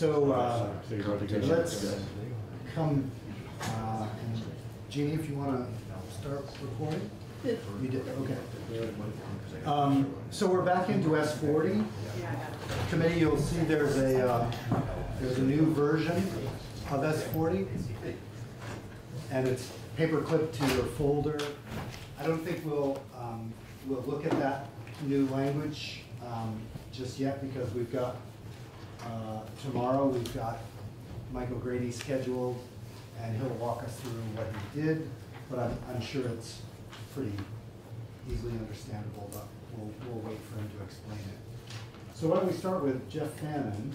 So, uh, So you wrote it let's come, uh, Jeannie, if you want to start recording? You did, okay. Um, So we're back into S forty. Committee, you'll see there's a, uh, there's a new version of S forty. And it's paper clipped to your folder. I don't think we'll, um, we'll look at that new language um, just yet because we've got, uh, tomorrow, we've got Michael O'Grady scheduled and he'll walk us through what he did, but I'm, I'm sure it's pretty easily understandable, but we'll, we'll wait for him to explain it. So why don't we start with Jeff Fannin?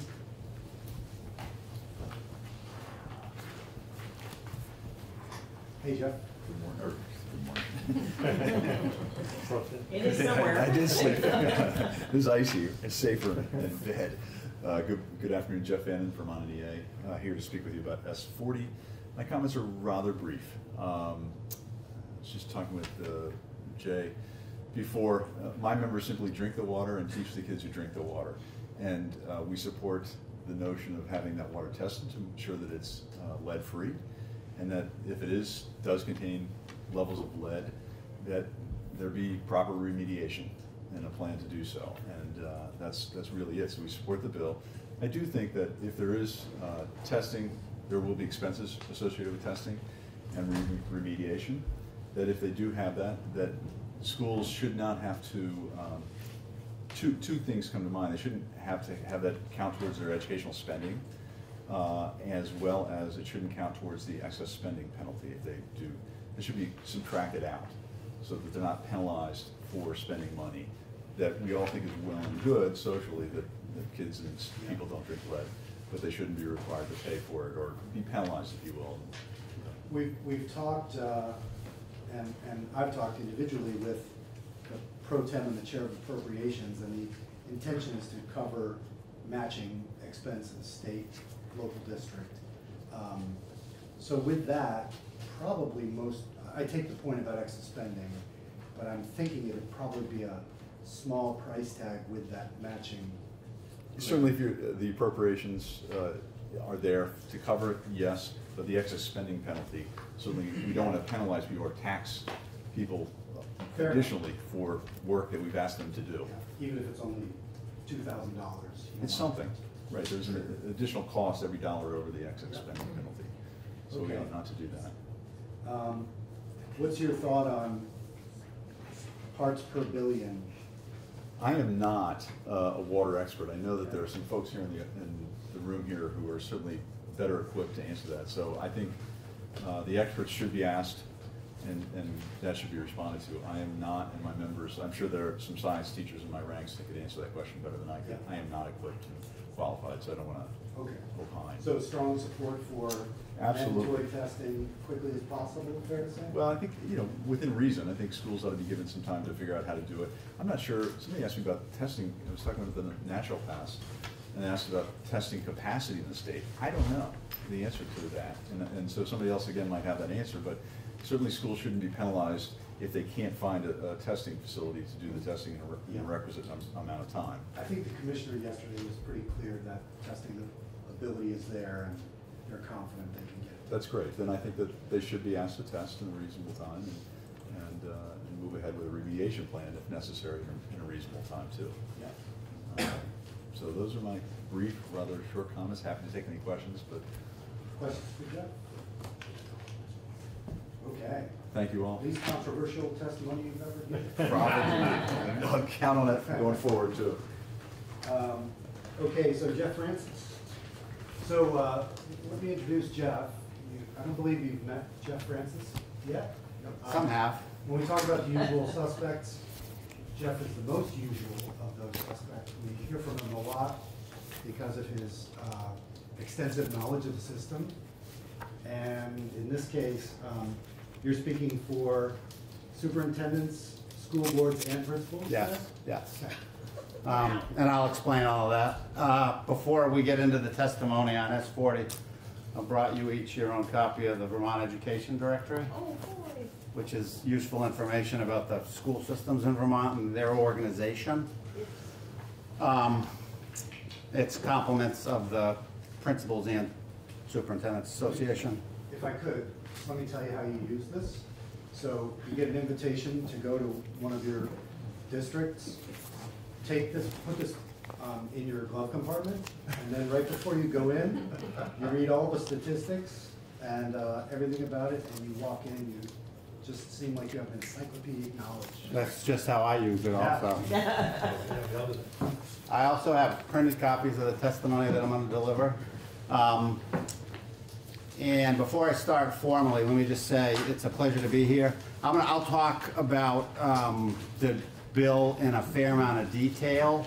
Hey, Jeff. Good morning. Or, good morning. It is somewhere. I did sleep. It's icy. It's safer than bed. Uh, Good, good afternoon, Jeff Fannin, Vermont NEA, uh, here to speak with you about S forty. My comments are rather brief. Um, I was just talking with uh, Jay before. Uh, My members simply drink the water and teach the kids who drink the water. And uh, we support the notion of having that water tested to ensure that it's uh, lead-free. And that if it is, does contain levels of lead, that there be proper remediation and a plan to do so. And uh, that's, that's really it. So we support the bill. I do think that if there is uh, testing, there will be expenses associated with testing and re- remediation. That if they do have that, that schools should not have to, um, two, two things come to mind. They shouldn't have to have that count towards their educational spending, uh, as well as it shouldn't count towards the excess spending penalty if they do. It should be subtracted out, so that they're not penalized for spending money that we all think is well and good socially, that, that kids and people don't drink lead, but they shouldn't be required to pay for it, or be penalized, if you will. We've, we've talked, uh, and, and I've talked individually with the pro tem and the chair of appropriations, and the intention is to cover matching expenses, state, local district. Um, So with that, probably most, I take the point about excess spending, but I'm thinking it'd probably be a small price tag with that matching. Certainly, if you're, the appropriations uh, are there to cover it, yes, but the excess spending penalty, certainly, we don't want to penalize people or tax people Fair. additionally for work that we've asked them to do. Even if it's only two thousand dollars. It's something, right, there's an additional cost every dollar over the excess spending penalty, so we ought not to do that. Um, What's your thought on parts per billion? I am not uh, a water expert. I know that there are some folks here in the, in the room here who are certainly better equipped to answer that. So I think uh, the experts should be asked and, and that should be responded to. I am not, and my members, I'm sure there are some science teachers in my ranks that could answer that question better than I could. Yeah. I am not equipped and qualified, so I don't want to Okay. opine. So strong support for Absolutely. mandatory testing quickly as possible, fair to say? Well, I think, you know, within reason, I think schools ought to be given some time to figure out how to do it. I'm not sure, somebody asked me about testing, I was talking about the natural pass, and asked about testing capacity in the state. I don't know the answer to that, and, and so somebody else again might have that answer, but certainly schools shouldn't be penalized if they can't find a, a testing facility to do the testing in a re- in a requisite am- amount of time. I think the commissioner yesterday was pretty clear that testing ability is there and they're confident they can get it. That's great, then I think that they should be asked to test in a reasonable time and, and, uh, and move ahead with a remediation plan if necessary in a- in a reasonable time too. Yeah. Uh, So those are my brief, rather short comments, happy to take any questions, but Questions for Jeff? Okay. thank you all. Least controversial testimony you've ever given? Probably, I'll count on that going forward too. Um, Okay, so Jeff Francis. So uh, let me introduce Jeff. You- I don't believe you've met Jeff Francis yet? Uh, Some have. When we talk about the usual suspects, Jeff is the most usual of those suspects. We hear from him a lot because of his uh, extensive knowledge of the system. And in this case, um, you're speaking for superintendents, school boards, and principals? Yes, yes. Okay. Um, And I'll explain all of that. Uh, Before we get into the testimony on S forty, I brought you each your own copy of the Vermont Education Directory, Oh, boy. which is useful information about the school systems in Vermont and their organization. Um, It's compliments of the Principals and Superintendent's Association. If I could, let me tell you how you use this. So you get an invitation to go to one of your districts. Take this, put this um, in your glove compartment, and then right before you go in, you read all the statistics and uh, everything about it, and you walk in, you just seem like you have encyclopedic knowledge. That's just how I use it Yeah. also. I also have printed copies of the testimony that I'm gonna deliver. Um, And before I start formally, let me just say, it's a pleasure to be here. I'm gonna, I'll talk about um, the bill in a fair amount of detail,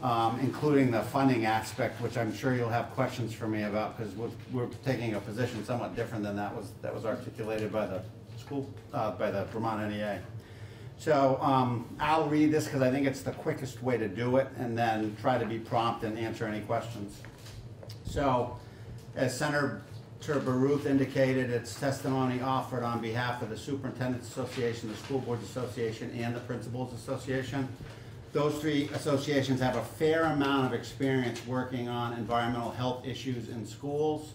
um, including the funding aspect, which I'm sure you'll have questions for me about, because we're, we're taking a position somewhat different than that was, that was articulated by the school, uh, by the Vermont NEA. So um, I'll read this because I think it's the quickest way to do it, and then try to be prompt and answer any questions. So, as Senator Baruth indicated, it's testimony offered on behalf of the Superintendent's Association, the School Boards Association, and the Principals Association. Those three associations have a fair amount of experience working on environmental health issues in schools.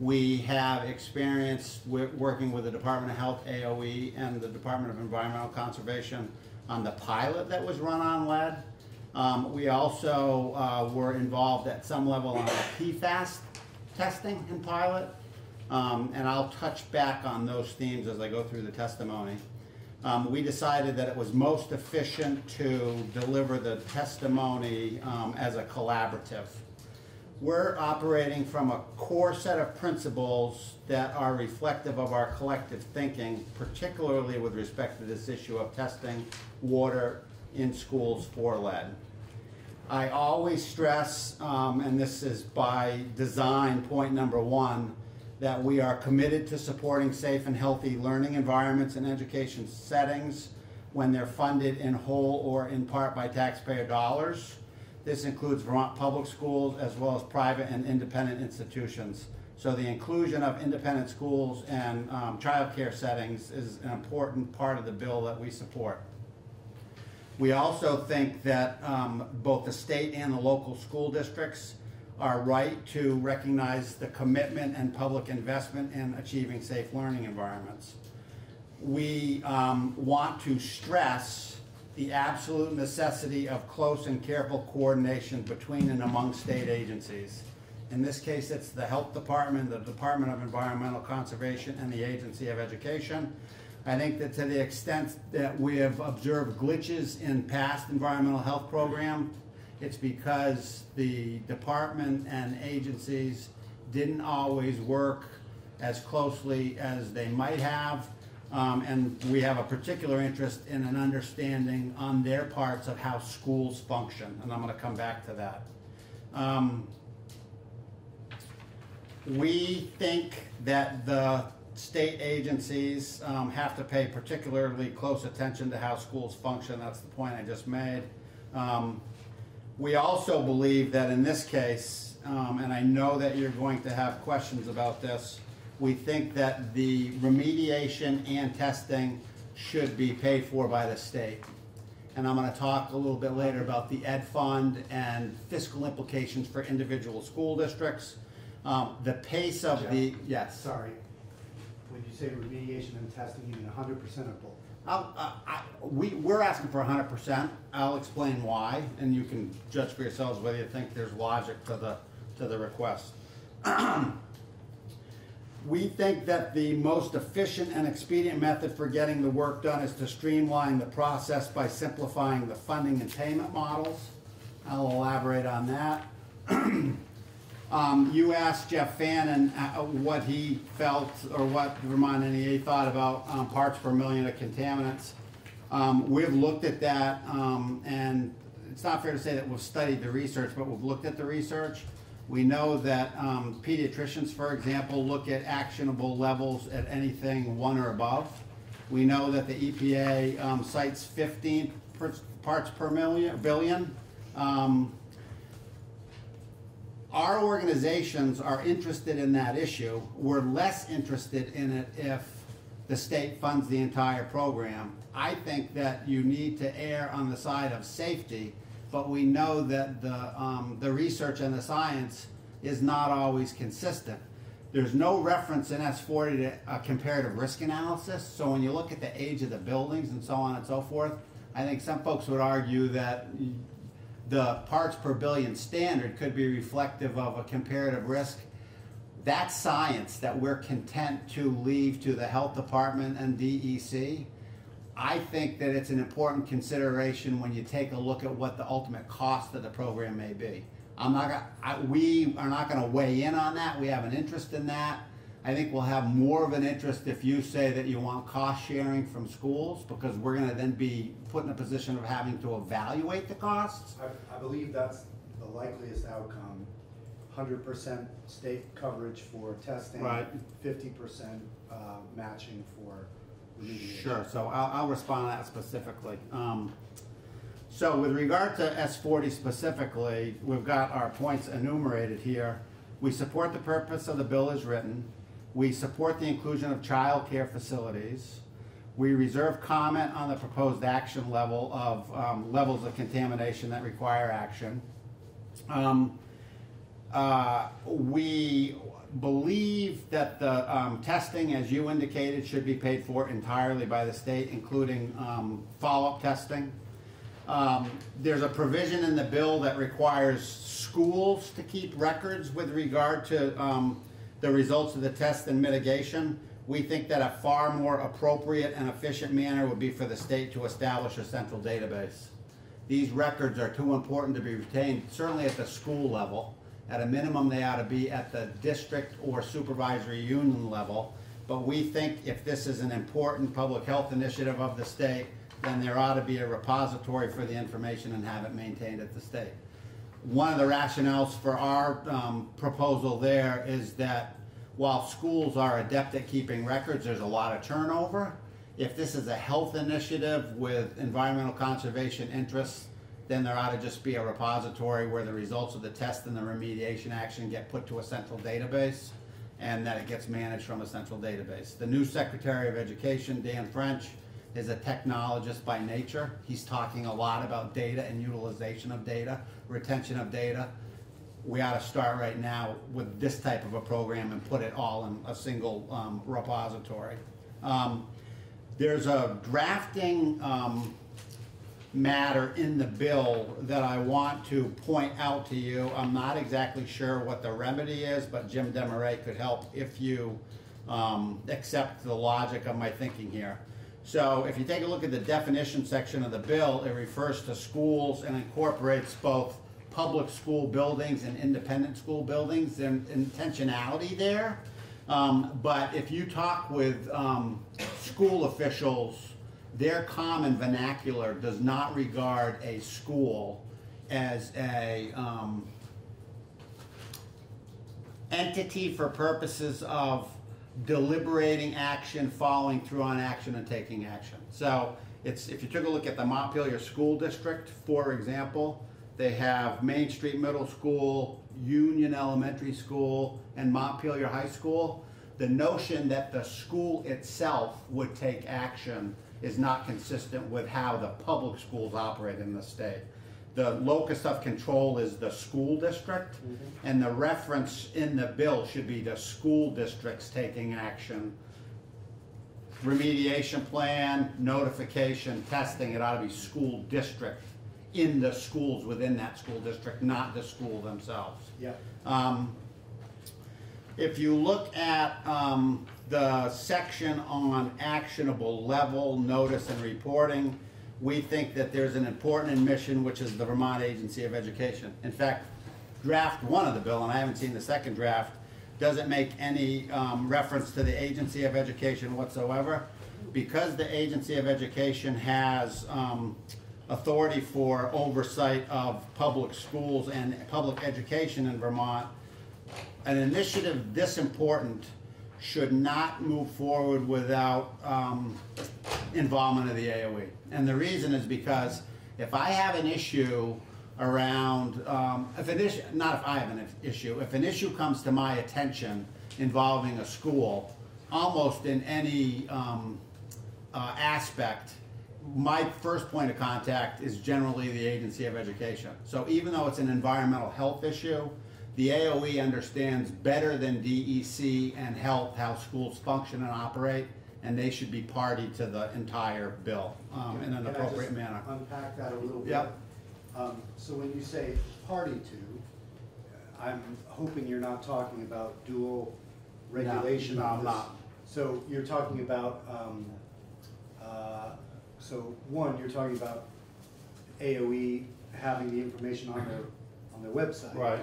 We have experience with, working with the Department of Health, AOE, and the Department of Environmental Conservation on the pilot that was run on lead. Um, we also, uh, were involved at some level on PFAS testing and pilot. Um, and I'll touch back on those themes as I go through the testimony. Um, we decided that it was most efficient to deliver the testimony, um, as a collaborative. We're operating from a core set of principles that are reflective of our collective thinking, particularly with respect to this issue of testing water in schools for lead. I always stress, um, and this is by design, point number one, that we are committed to supporting safe and healthy learning environments and education settings when they're funded in whole or in part by taxpayer dollars. This includes Vermont public schools as well as private and independent institutions. So the inclusion of independent schools and um, childcare settings is an important part of the bill that we support. We also think that um, both the state and the local school districts are right to recognize the commitment and public investment in achieving safe learning environments. We um, want to stress the absolute necessity of close and careful coordination between and among state agencies. In this case, it's the Health Department, the Department of Environmental Conservation, and the Agency of Education. I think that to the extent that we have observed glitches in past environmental health program, it's because the department and agencies didn't always work as closely as they might have. Um, and we have a particular interest in an understanding on their parts of how schools function, and I'm gonna come back to that. Um, we think that the state agencies um, have to pay particularly close attention to how schools function. That's the point I just made. Um, we also believe that in this case, um, and I know that you're going to have questions about this, we think that the remediation and testing should be paid for by the state. And I'm gonna talk a little bit later about the ed fund and fiscal implications for individual school districts. Um, the pace of the, yes. Sorry, when you say remediation and testing, you mean hundred percent of both? I'll, uh, I, we, we're asking for hundred percent. I'll explain why, and you can judge for yourselves whether you think there's logic to the, to the request. We think that the most efficient and expedient method for getting the work done is to streamline the process by simplifying the funding and payment models. I'll elaborate on that. Um, you asked Jeff Fannin uh, what he felt or what Vermont NEA thought about um, parts per million of contaminants. Um, we've looked at that, um, and it's not fair to say that we've studied the research, but we've looked at the research. We know that um, pediatricians, for example, look at actionable levels at anything one or above. We know that the EPA um, cites 15 per- parts per million, billion. Um, our organizations are interested in that issue. We're less interested in it if the state funds the entire program. I think that you need to err on the side of safety, but we know that the, um, the research and the science is not always consistent. There's no reference in S40 to a comparative risk analysis, so when you look at the age of the buildings and so on and so forth, I think some folks would argue that the parts per billion standard could be reflective of a comparative risk. That's science that we're content to leave to the health department and DEC. I think that it's an important consideration when you take a look at what the ultimate cost of the program may be. I'm not gonna, I, we are not gonna weigh in on that, we have an interest in that. I think we'll have more of an interest if you say that you want cost sharing from schools, because we're gonna then be put in a position of having to evaluate the costs. I, I believe that's the likeliest outcome. Hundred percent state coverage for testing. Right. Fifty percent, uh, matching for remediation. Sure, so I'll, I'll respond to that specifically. Um, so with regard to S forty specifically, we've got our points enumerated here. We support the purpose of the bill as written. We support the inclusion of child care facilities. We reserve comment on the proposed action level of, um, levels of contamination that require action. Um, uh, we believe that the um, testing, as you indicated, should be paid for entirely by the state, including um, follow-up testing. Um, there's a provision in the bill that requires schools to keep records with regard to um, the results of the test and mitigation. We think that a far more appropriate and efficient manner would be for the state to establish a central database. These records are too important to be retained, certainly at the school level. At a minimum, they ought to be at the district or supervisory union level. But we think if this is an important public health initiative of the state, then there ought to be a repository for the information and have it maintained at the state. One of the rationales for our um, proposal there is that while schools are adept at keeping records, there's a lot of turnover. If this is a health initiative with environmental conservation interests, then there ought to just be a repository where the results of the test and the remediation action get put to a central database and that it gets managed from a central database. The new Secretary of Education, Dan French, is a technologist by nature. He's talking a lot about data and utilization of data, retention of data. We ought to start right now with this type of a program and put it all in a single um, repository. Um, there's a drafting um, matter in the bill that I want to point out to you. I'm not exactly sure what the remedy is, but Jim DesMarais could help if you um, accept the logic of my thinking here. So if you take a look at the definition section of the bill, it refers to schools and incorporates both public school buildings and independent school buildings. There's intentionality there. Um, but if you talk with um, school officials, their common vernacular does not regard a school as a um, entity for purposes of deliberating action, following through on action, and taking action. So it's if you took a look at the Montpelier School District, for example, they have Main Street Middle School, Union Elementary School, and Montpelier High School. The notion that the school itself would take action is not consistent with how the public schools operate in the state. The locus of control is the school district, mm-hmm. and the reference in the bill should be the school districts taking action. Remediation plan, notification, testing, it ought to be school district in the schools within that school district, not the school themselves. Yeah. Um, if you look at um, the section on actionable level, notice and reporting, we think that there's an important admission, which is the Vermont Agency of Education. In fact, draft one of the bill, and I haven't seen the second draft, doesn't make any um, reference to the Agency of Education whatsoever. Because the Agency of Education has um, authority for oversight of public schools and public education in Vermont, an initiative this important should not move forward without um, involvement of the AOE. And the reason is because if I have an issue around, um, if an issue, not if I have an issue, if an issue comes to my attention involving a school, almost in any um, uh, aspect, my first point of contact is generally the Agency of Education. So even though it's an environmental health issue, the AOE understands better than DEC and health how schools function and operate, and they should be party to the entire bill um, in an Can appropriate manner. Unpack that a little bit. Yep. Um, so when you say party to, I'm hoping you're not talking about dual regulation no, not. So you're talking about, um, uh, so one, you're talking about AOE having the information on their, on their website. Right.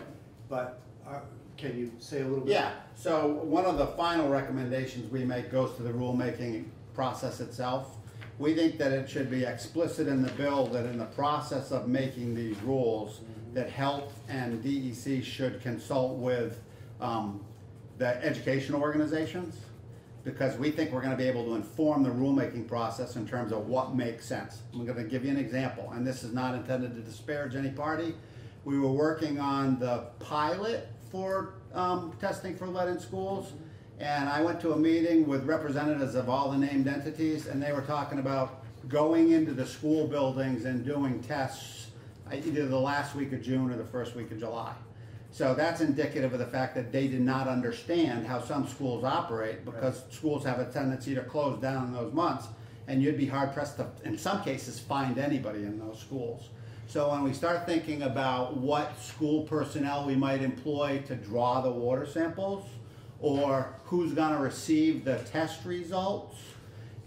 But, uh, can you say a little bit? Yeah, so one of the final recommendations we make goes to the rulemaking process itself. We think that it should be explicit in the bill that in the process of making these rules, that health and DEC should consult with, um, the educational organizations. Because we think we're gonna be able to inform the rulemaking process in terms of what makes sense. I'm gonna give you an example, and this is not intended to disparage any party. We were working on the pilot for um, testing for lead in schools. And I went to a meeting with representatives of all the named entities, and they were talking about going into the school buildings and doing tests uh, either the last week of June or the first week of July. So that's indicative of the fact that they did not understand how some schools operate because schools have a tendency to close down in those months. And you'd be hard pressed to, in some cases, find anybody in those schools. So when we start thinking about what school personnel we might employ to draw the water samples, or who's gonna receive the test results,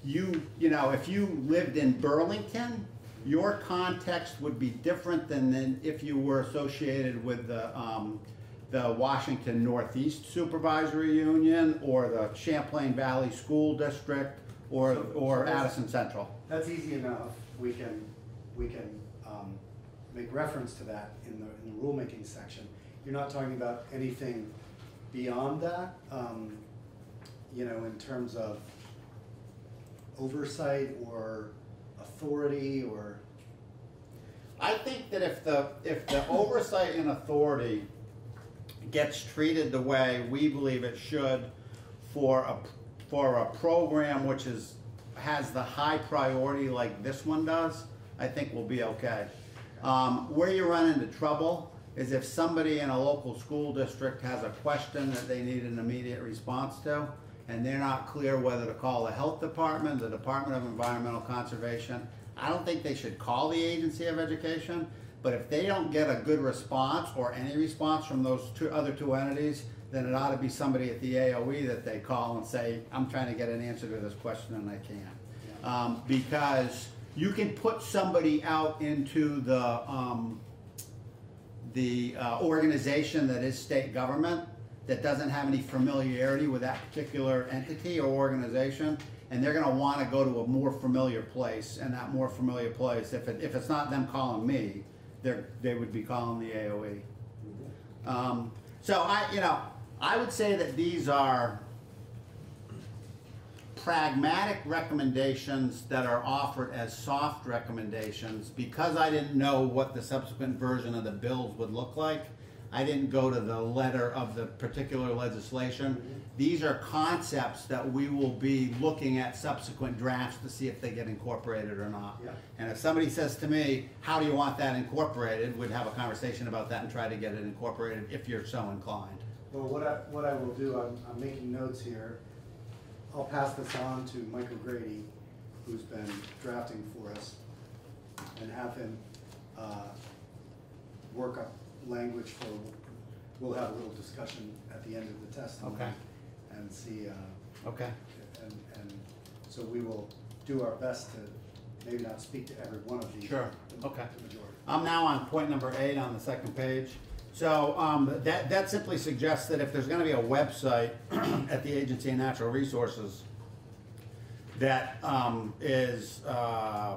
you, you know, if you lived in Burlington, your context would be different than, than if you were associated with the, um, the Washington Northeast Supervisory Union, or the Champlain Valley School District, or, So- so or that's- Addison Central. That's easy enough. We can, we can, um, make reference to that in the, in the rulemaking section. You're not talking about anything beyond that, um, you know, in terms of oversight or authority or, I think that if the, if the oversight and authority gets treated the way we believe it should for a, for a program which is, has the high priority like this one does, I think we'll be okay. Um, where you run into trouble is if somebody in a local school district has a question that they need an immediate response to, and they're not clear whether to call the health department, the Department of Environmental Conservation. I don't think they should call the Agency of Education, but if they don't get a good response or any response from those two, other two entities, then it ought to be somebody at the AOE that they call and say, I'm trying to get an answer to this question and I can't. Um, because you can put somebody out into the, um, the uh, organization that is state government that doesn't have any familiarity with that particular entity or organization, and they're gonna wanna go to a more familiar place, and that more familiar place, if it, if it's not them calling me, they would be calling the AOE. Um, so I, you know, I would say that these are pragmatic recommendations that are offered as soft recommendations, because I didn't know what the subsequent version of the bills would look like, I didn't go to the letter of the particular legislation. These are concepts that we will be looking at subsequent drafts to see if they get incorporated or not. Yeah. And if somebody says to me, how do you want that incorporated, we'd have a conversation about that and try to get it incorporated if you're so inclined. well, what I, what I will do, I'm, I'm making notes here. I'll pass this on to Michael O'Grady, who's been drafting for us, and have him, uh, work up language for, we'll have a little discussion at the end of the testimony. Okay. And see, uh, Okay. and, and so we will do our best to maybe not speak to every one of these. Sure. the- Okay. The majority. I'm now on point number eight on the second page. So um, that, that simply suggests that if there's gonna be a website at the Agency of Natural Resources that um, is uh,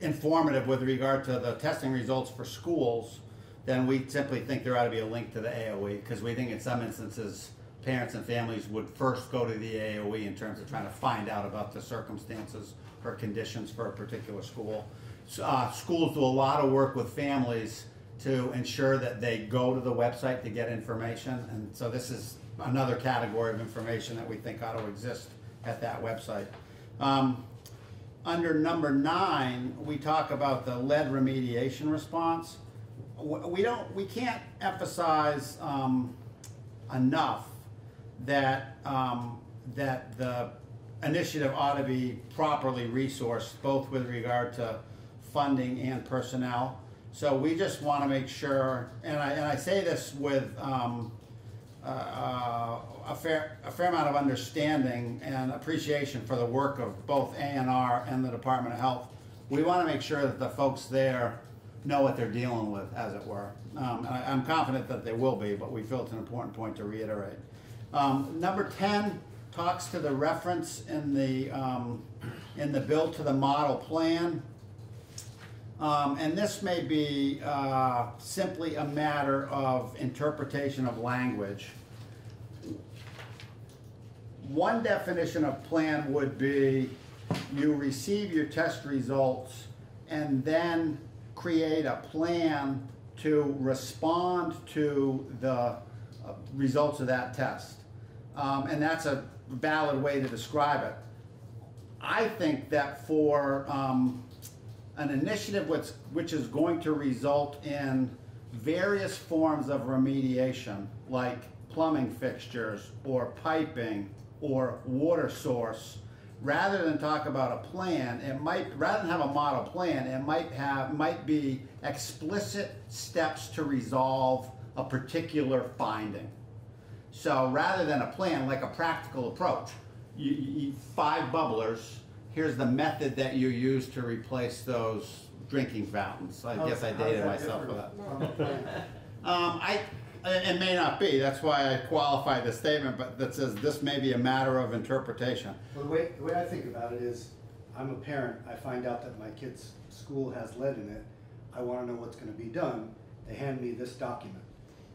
informative with regard to the testing results for schools, then we simply think there ought to be a link to the AOE, because we think in some instances, parents and families would first go to the AOE in terms of trying to find out about the circumstances or conditions for a particular school. S- Uh, schools do a lot of work with families to ensure that they go to the website to get information, and so this is another category of information that we think ought to exist at that website. Um, under number nine, we talk about the lead remediation response. We don't, we can't emphasize, um, enough that, um, that the initiative ought to be properly resourced, both with regard to funding and personnel. So we just wanna make sure, and I, and I say this with, um, uh, a fair, a fair amount of understanding and appreciation for the work of both A and the Department of Health. We wanna make sure that the folks there know what they're dealing with, as it were. Um, I, I'm confident that they will be, but we feel it's an important point to reiterate. Um, number ten talks to the reference in the, um, in the bill to the model plan. Um, and this may be, uh, simply a matter of interpretation of language. One definition of plan would be you receive your test results and then create a plan to respond to the uh, results of that test. Um, and that's a valid way to describe it. I think that for um, an initiative which, which is going to result in various forms of remediation, like plumbing fixtures or piping or water source, rather than talk about a plan, it might, rather than have a model plan, it might have, might be explicit steps to resolve a particular finding. So rather than a plan, like a practical approach, you, you, five bubblers, here's the method that you use to replace those drinking fountains. I guess I dated myself with that. from a plan? Um, I, it may not be, that's why I qualified the statement, but that says this may be a matter of interpretation. Well, the way, the way I think about it is, I'm a parent, I find out that my kid's school has lead in it, I wanna know what's gonna be done, they hand me this document.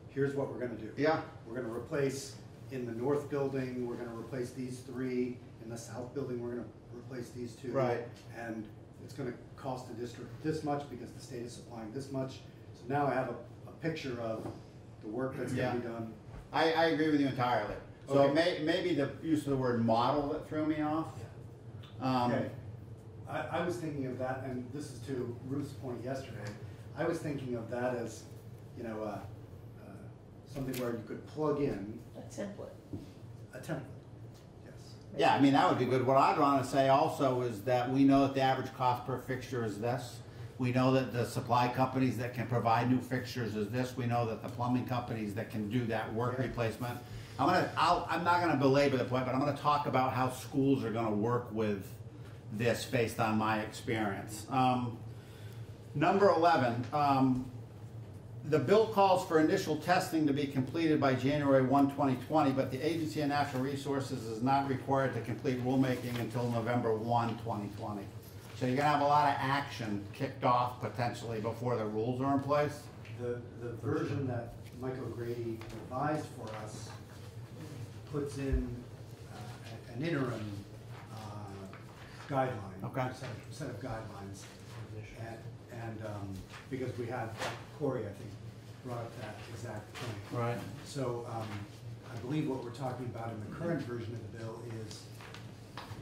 Here's what we're gonna do. Yeah. We're gonna replace, in the north building, we're gonna replace these three, in the south building, we're gonna replace these two. Right. And it's gonna cost the district this much because the state is supplying this much, so now I have a, a picture of the work that's gonna be Yeah. done. I, I agree with you entirely. So Okay. may, maybe the use of the word model that threw me off. Um, Okay, I, I was thinking of that, and this is to Ruth's point yesterday, I was thinking of that as, you know, uh, uh, something where you could plug in A template. a template, yes. Yeah, I mean, that would be good. What I'd wanna say also is that we know that the average cost per fixture is this. We know that the supply companies that can provide new fixtures is this. We know that the plumbing companies that can do that work replacement. I'm gonna, I'll, I'm not gonna belabor the point, but I'm gonna talk about how schools are gonna work with this based on my experience. Um, number eleven, um, the bill calls for initial testing to be completed by January 1, 2020, but the Agency of Natural Resources is not required to complete rulemaking until November 1, 2020. So you're gonna have a lot of action kicked off potentially before the rules are in place. The, the version that Mike O'Grady revised for us puts in uh, an interim uh, guideline. Okay. Set of, set of guidelines. And, and, um, because we had, Corey, I think, brought up that exact point. Right. So, um, I believe what we're talking about in the current version of the bill is,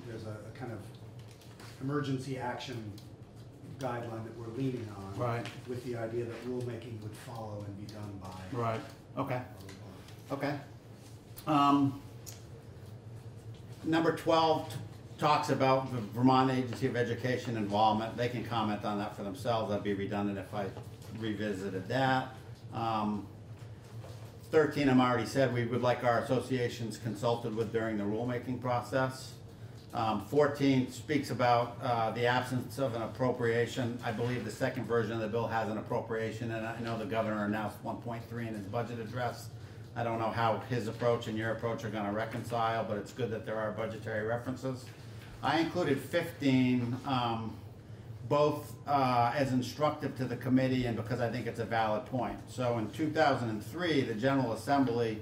there's a, a kind of emergency action guideline that we're leaning on. Right. With the idea that rulemaking would follow and be done by. Right, okay. Okay. Um, number twelve t- talks about the Vermont Agency of Education involvement. They can comment on that for themselves. That'd be redundant if I revisited that. Um, thirteen, I'm already said, we would like our associations consulted with during the rulemaking process. Um, fourteen speaks about, uh, the absence of an appropriation. I believe the second version of the bill has an appropriation, and I know the governor announced one point three in his budget address. I don't know how his approach and your approach are gonna reconcile, but it's good that there are budgetary references. I included fifteen, um, both, uh, as instructive to the committee and because I think it's a valid point. So in two thousand and three, the General Assembly,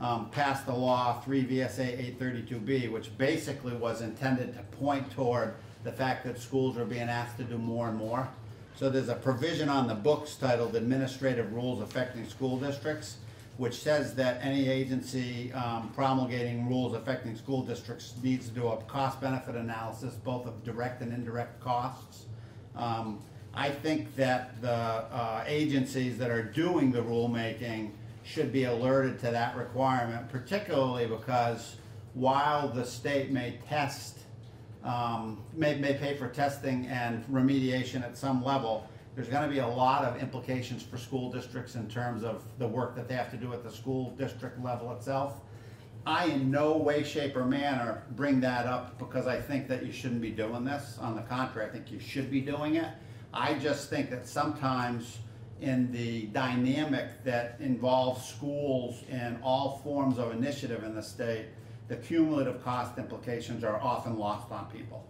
um, passed the law three VSA eight thirty-two B, which basically was intended to point toward the fact that schools are being asked to do more and more. So there's a provision on the books titled Administrative Rules Affecting School Districts, which says that any agency um, promulgating rules affecting school districts needs to do a cost-benefit analysis, both of direct and indirect costs. Um, I think that the uh, agencies that are doing the rulemaking should be alerted to that requirement, particularly because while the state may test, um, may, may pay for testing and remediation at some level, there's gonna be a lot of implications for school districts in terms of the work that they have to do at the school district level itself. I in no way, shape, or manner bring that up because I think that you shouldn't be doing this. On the contrary, I think you should be doing it. I just think that sometimes in the dynamic that involves schools and all forms of initiative in the state, the cumulative cost implications are often lost on people.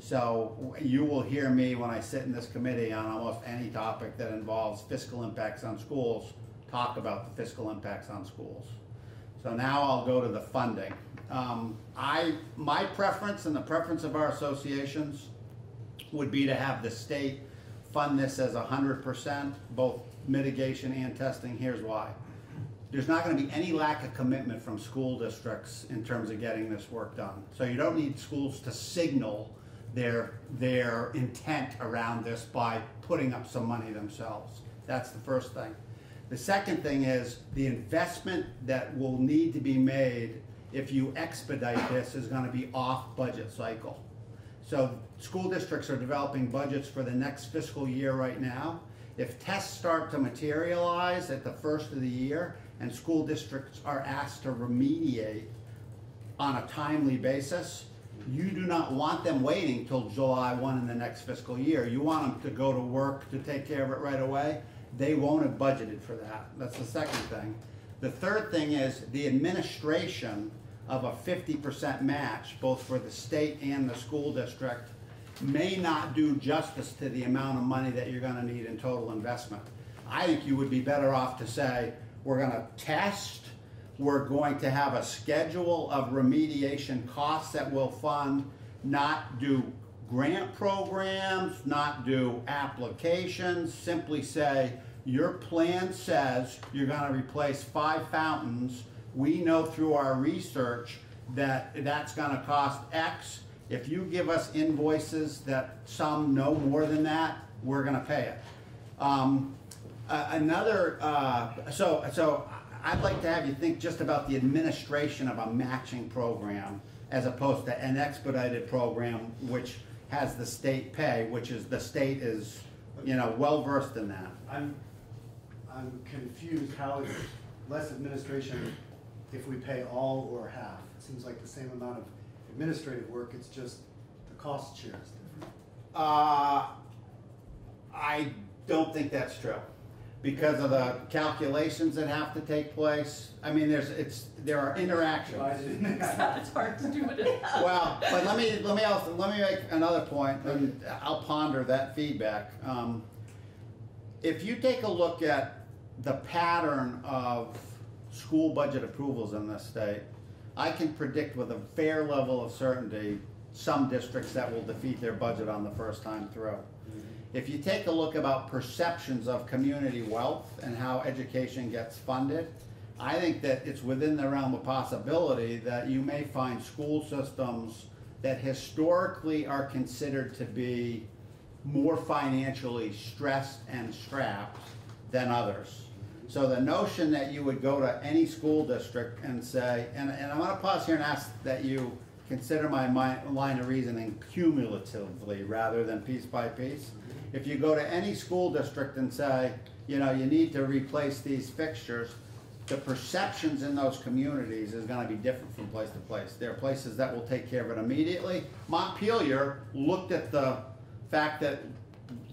So you will hear me when I sit in this committee on almost any topic that involves fiscal impacts on schools, talk about the fiscal impacts on schools. So now I'll go to the funding. Um, I, my preference and the preference of our associations would be to have the state fund this as hundred percent, both mitigation and testing. Here's why. There's not gonna be any lack of commitment from school districts in terms of getting this work done. So you don't need schools to signal their, their intent around this by putting up some money themselves. That's the first thing. The second thing is the investment that will need to be made if you expedite this is gonna be off budget cycle. So school districts are developing budgets for the next fiscal year right now. If tests start to materialize at the first of the year and school districts are asked to remediate on a timely basis, you do not want them waiting till July one in the next fiscal year. You want them to go to work to take care of it right away. They won't have budgeted for that. That's the second thing. The third thing is the administration of a fifty percent match, both for the state and the school district, may not do justice to the amount of money that you're gonna need in total investment. I think you would be better off to say, we're gonna test, we're going to have a schedule of remediation costs that we'll fund, not do grant programs, not do applications, simply say, your plan says you're gonna replace five fountains. We know through our research that that's gonna cost X. If you give us invoices that some know more than that, we're gonna pay it. Um, a- another, uh, so, so I'd like to have you think just about the administration of a matching program as opposed to an expedited program which has the state pay, which is, the state is, you know, well versed in that. I'm, I'm confused how it's less administration if we pay all or half. It seems like the same amount of administrative work, it's just the cost share is different. Uh, I don't think that's true. Because of the calculations that have to take place. I mean, there's, it's, there are interactions. It's hard to do it. Well, but let me, let me also, let me make another point, and I'll ponder that feedback. Um, If you take a look at the pattern of school budget approvals in this state, I can predict with a fair level of certainty some districts that will defeat their budget on the first time through. Mm-hmm. If you take a look about perceptions of community wealth and how education gets funded, I think that it's within the realm of possibility that you may find school systems that historically are considered to be more financially stressed and strapped than others. So the notion that you would go to any school district and say, and, and I'm gonna pause here and ask that you consider my mi- line of reasoning cumulatively rather than piece by piece. Mm-hmm. If you go to any school district and say, you know, you need to replace these fixtures, the perceptions in those communities is gonna be different from place to place. There are places that will take care of it immediately. Montpelier looked at the fact that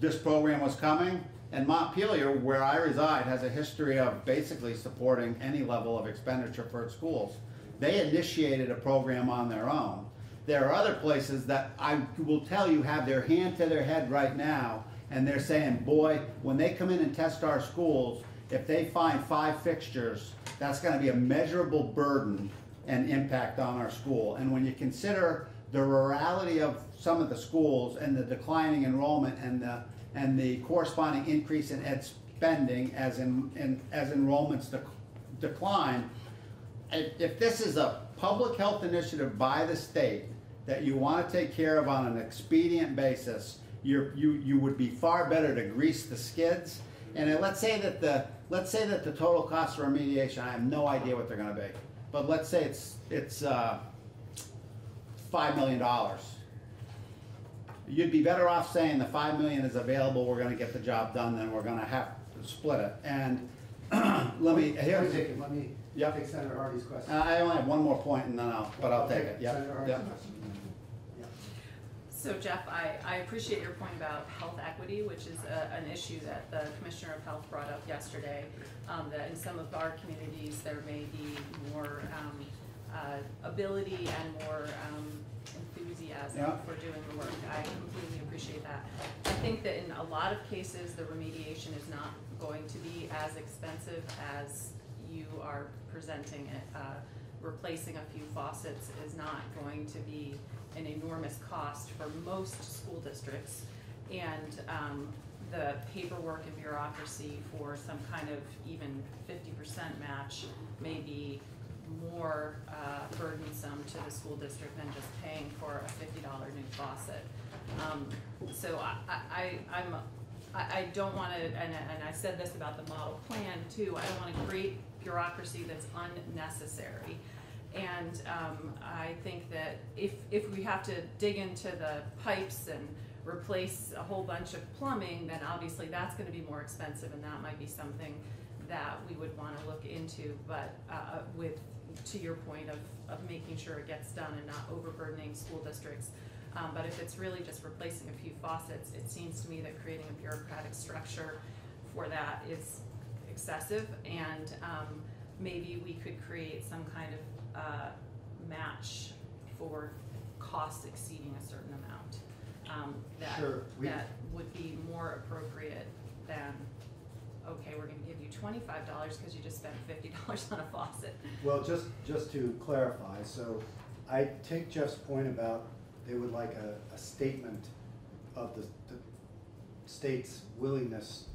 this program was coming, and Montpelier, where I reside, has a history of basically supporting any level of expenditure for its schools. They initiated a program on their own. There are other places that I will tell you have their hand to their head right now, and they're saying, boy, when they come in and test our schools, if they find five fixtures, that's gonna be a measurable burden and impact on our school. And when you consider the rurality of some of the schools and the declining enrollment and the, and the corresponding increase in ed spending as in, in, as enrollments dec- decline, if, if this is a public health initiative by the state that you wanna take care of on an expedient basis, you're, you, you would be far better to grease the skids. And let's say that the, let's say that the total cost of remediation, I have no idea what they're gonna be. But let's say it's, it's, uh, five million dollars. You'd be better off saying the five million is available, we're gonna get the job done, than we're gonna have to split it. And let me, Let me here's, take it, let me Yep. take Senator Hardy's question. I only have one more point and then I'll, but I'll take it, yep, Senator Hardy's yep. question. Yeah. So Jeff, I, I appreciate your point about health equity, which is a, an issue that the Commissioner of Health brought up yesterday. Um, that in some of our communities, there may be more, um, uh, ability and more, um, enthusiasm Yeah. for doing the work. I completely appreciate that. I think that in a lot of cases, the remediation is not going to be as expensive as you are presenting it. Uh, replacing a few faucets is not going to be an enormous cost for most school districts. And, um, the paperwork and bureaucracy for some kind of even fifty percent match may be more uh, burdensome to the school district than just paying for a fifty dollar new faucet. Um, so I, I, I'm, I, don't wanna, and, and I said this about the model plan too, I don't wanna create bureaucracy that's unnecessary. And, um, I think that if, if we have to dig into the pipes and replace a whole bunch of plumbing, then obviously that's gonna be more expensive and that might be something that we would wanna look into, but, uh, with, to your point of, of making sure it gets done and not overburdening school districts. Um, but if it's really just replacing a few faucets, it seems to me that creating a bureaucratic structure for that is excessive and, um, maybe we could create some kind of, uh, match for costs exceeding a certain amount. Um, that, Sure, that would be more appropriate than, okay, we're gonna give you twenty-five dollars because you just spent fifty dollars on a faucet. Well, just, just to clarify, so I take Jeff's point about they would like a, a statement of the, the state's willingness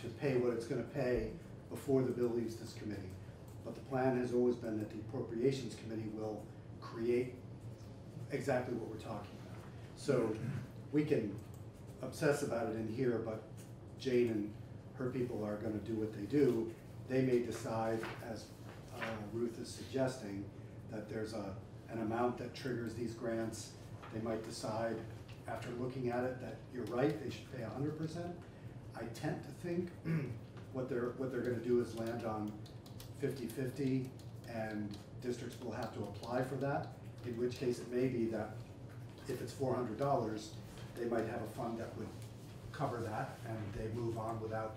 to pay what it's gonna pay before the bill leaves this committee. But the plan has always been that the appropriations committee will create exactly what we're talking about. So we can obsess about it in here, but Jane and her people are gonna do what they do. They may decide, as uh, Ruth is suggesting, that there's a, an amount that triggers these grants. They might decide, after looking at it, that you're right, they should pay hundred percent. I tend to think what they're, what they're gonna do is land on 50-50, and districts will have to apply for that, in which case it may be that if it's four hundred dollars, they might have a fund that would cover that, and they move on without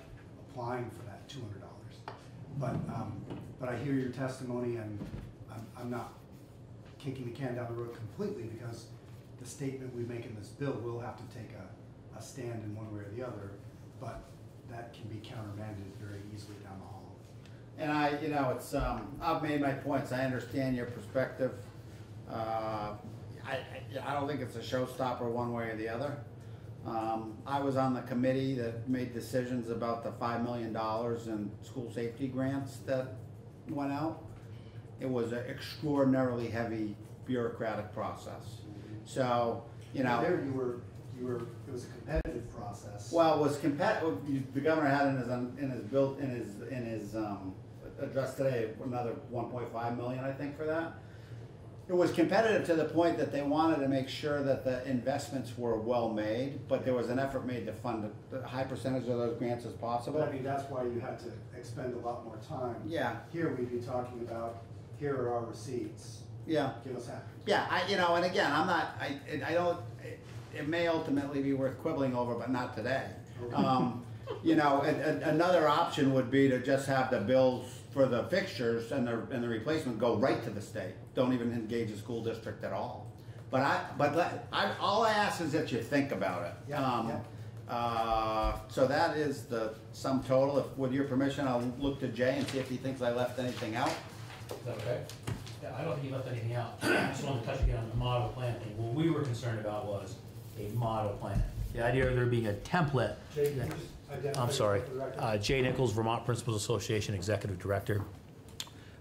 applying for that two hundred dollars. But, um, but I hear your testimony, and I'm, I'm not kicking the can down the road completely, because the statement we make in this bill will have to take a, a stand in one way or the other, but that can be countermanded very easily down the hall. And I, you know, it's, um, I've made my points, I understand your perspective. Uh, I, I, I don't think it's a showstopper one way or the other. Um, I was on the committee that made decisions about the five million dollars in school safety grants that went out. It was an extraordinarily heavy bureaucratic process. So, you know. There you were, you were, it was a competitive process. Well, it was competitive, the governor had in his, in his bill, in his, in his, um, address today, another one point five million, I think, for that. It was competitive to the point that they wanted to make sure that the investments were well-made, but there was an effort made to fund a a high percentage of those grants as possible. I mean, that's why you had to expend a lot more time. Yeah, Here we'd be talking about, here are our receipts, yeah, give us half. yeah, I, you know, and again, I'm not, I, I don't, it, it may ultimately be worth quibbling over, but not today. Um, you know, and, and another option would be to just have the bills for the fixtures and the, and the replacement go right to the state. Don't even engage the school district at all. But I, but let- I, all I ask is that you think about it. Yeah, Um, yeah. Uh, so that is the sum total. If, with your permission, I'll look to Jay and see if he thinks I left anything out. Is that okay? Yeah, I don't think you left anything out. I just wanted to touch again on the model plan thing. What we were concerned about was a model plan. The idea of there being a template. Jay, can you just identify I'm sorry, for the record? uh, Jay Nichols, Vermont Principals Association Executive Director.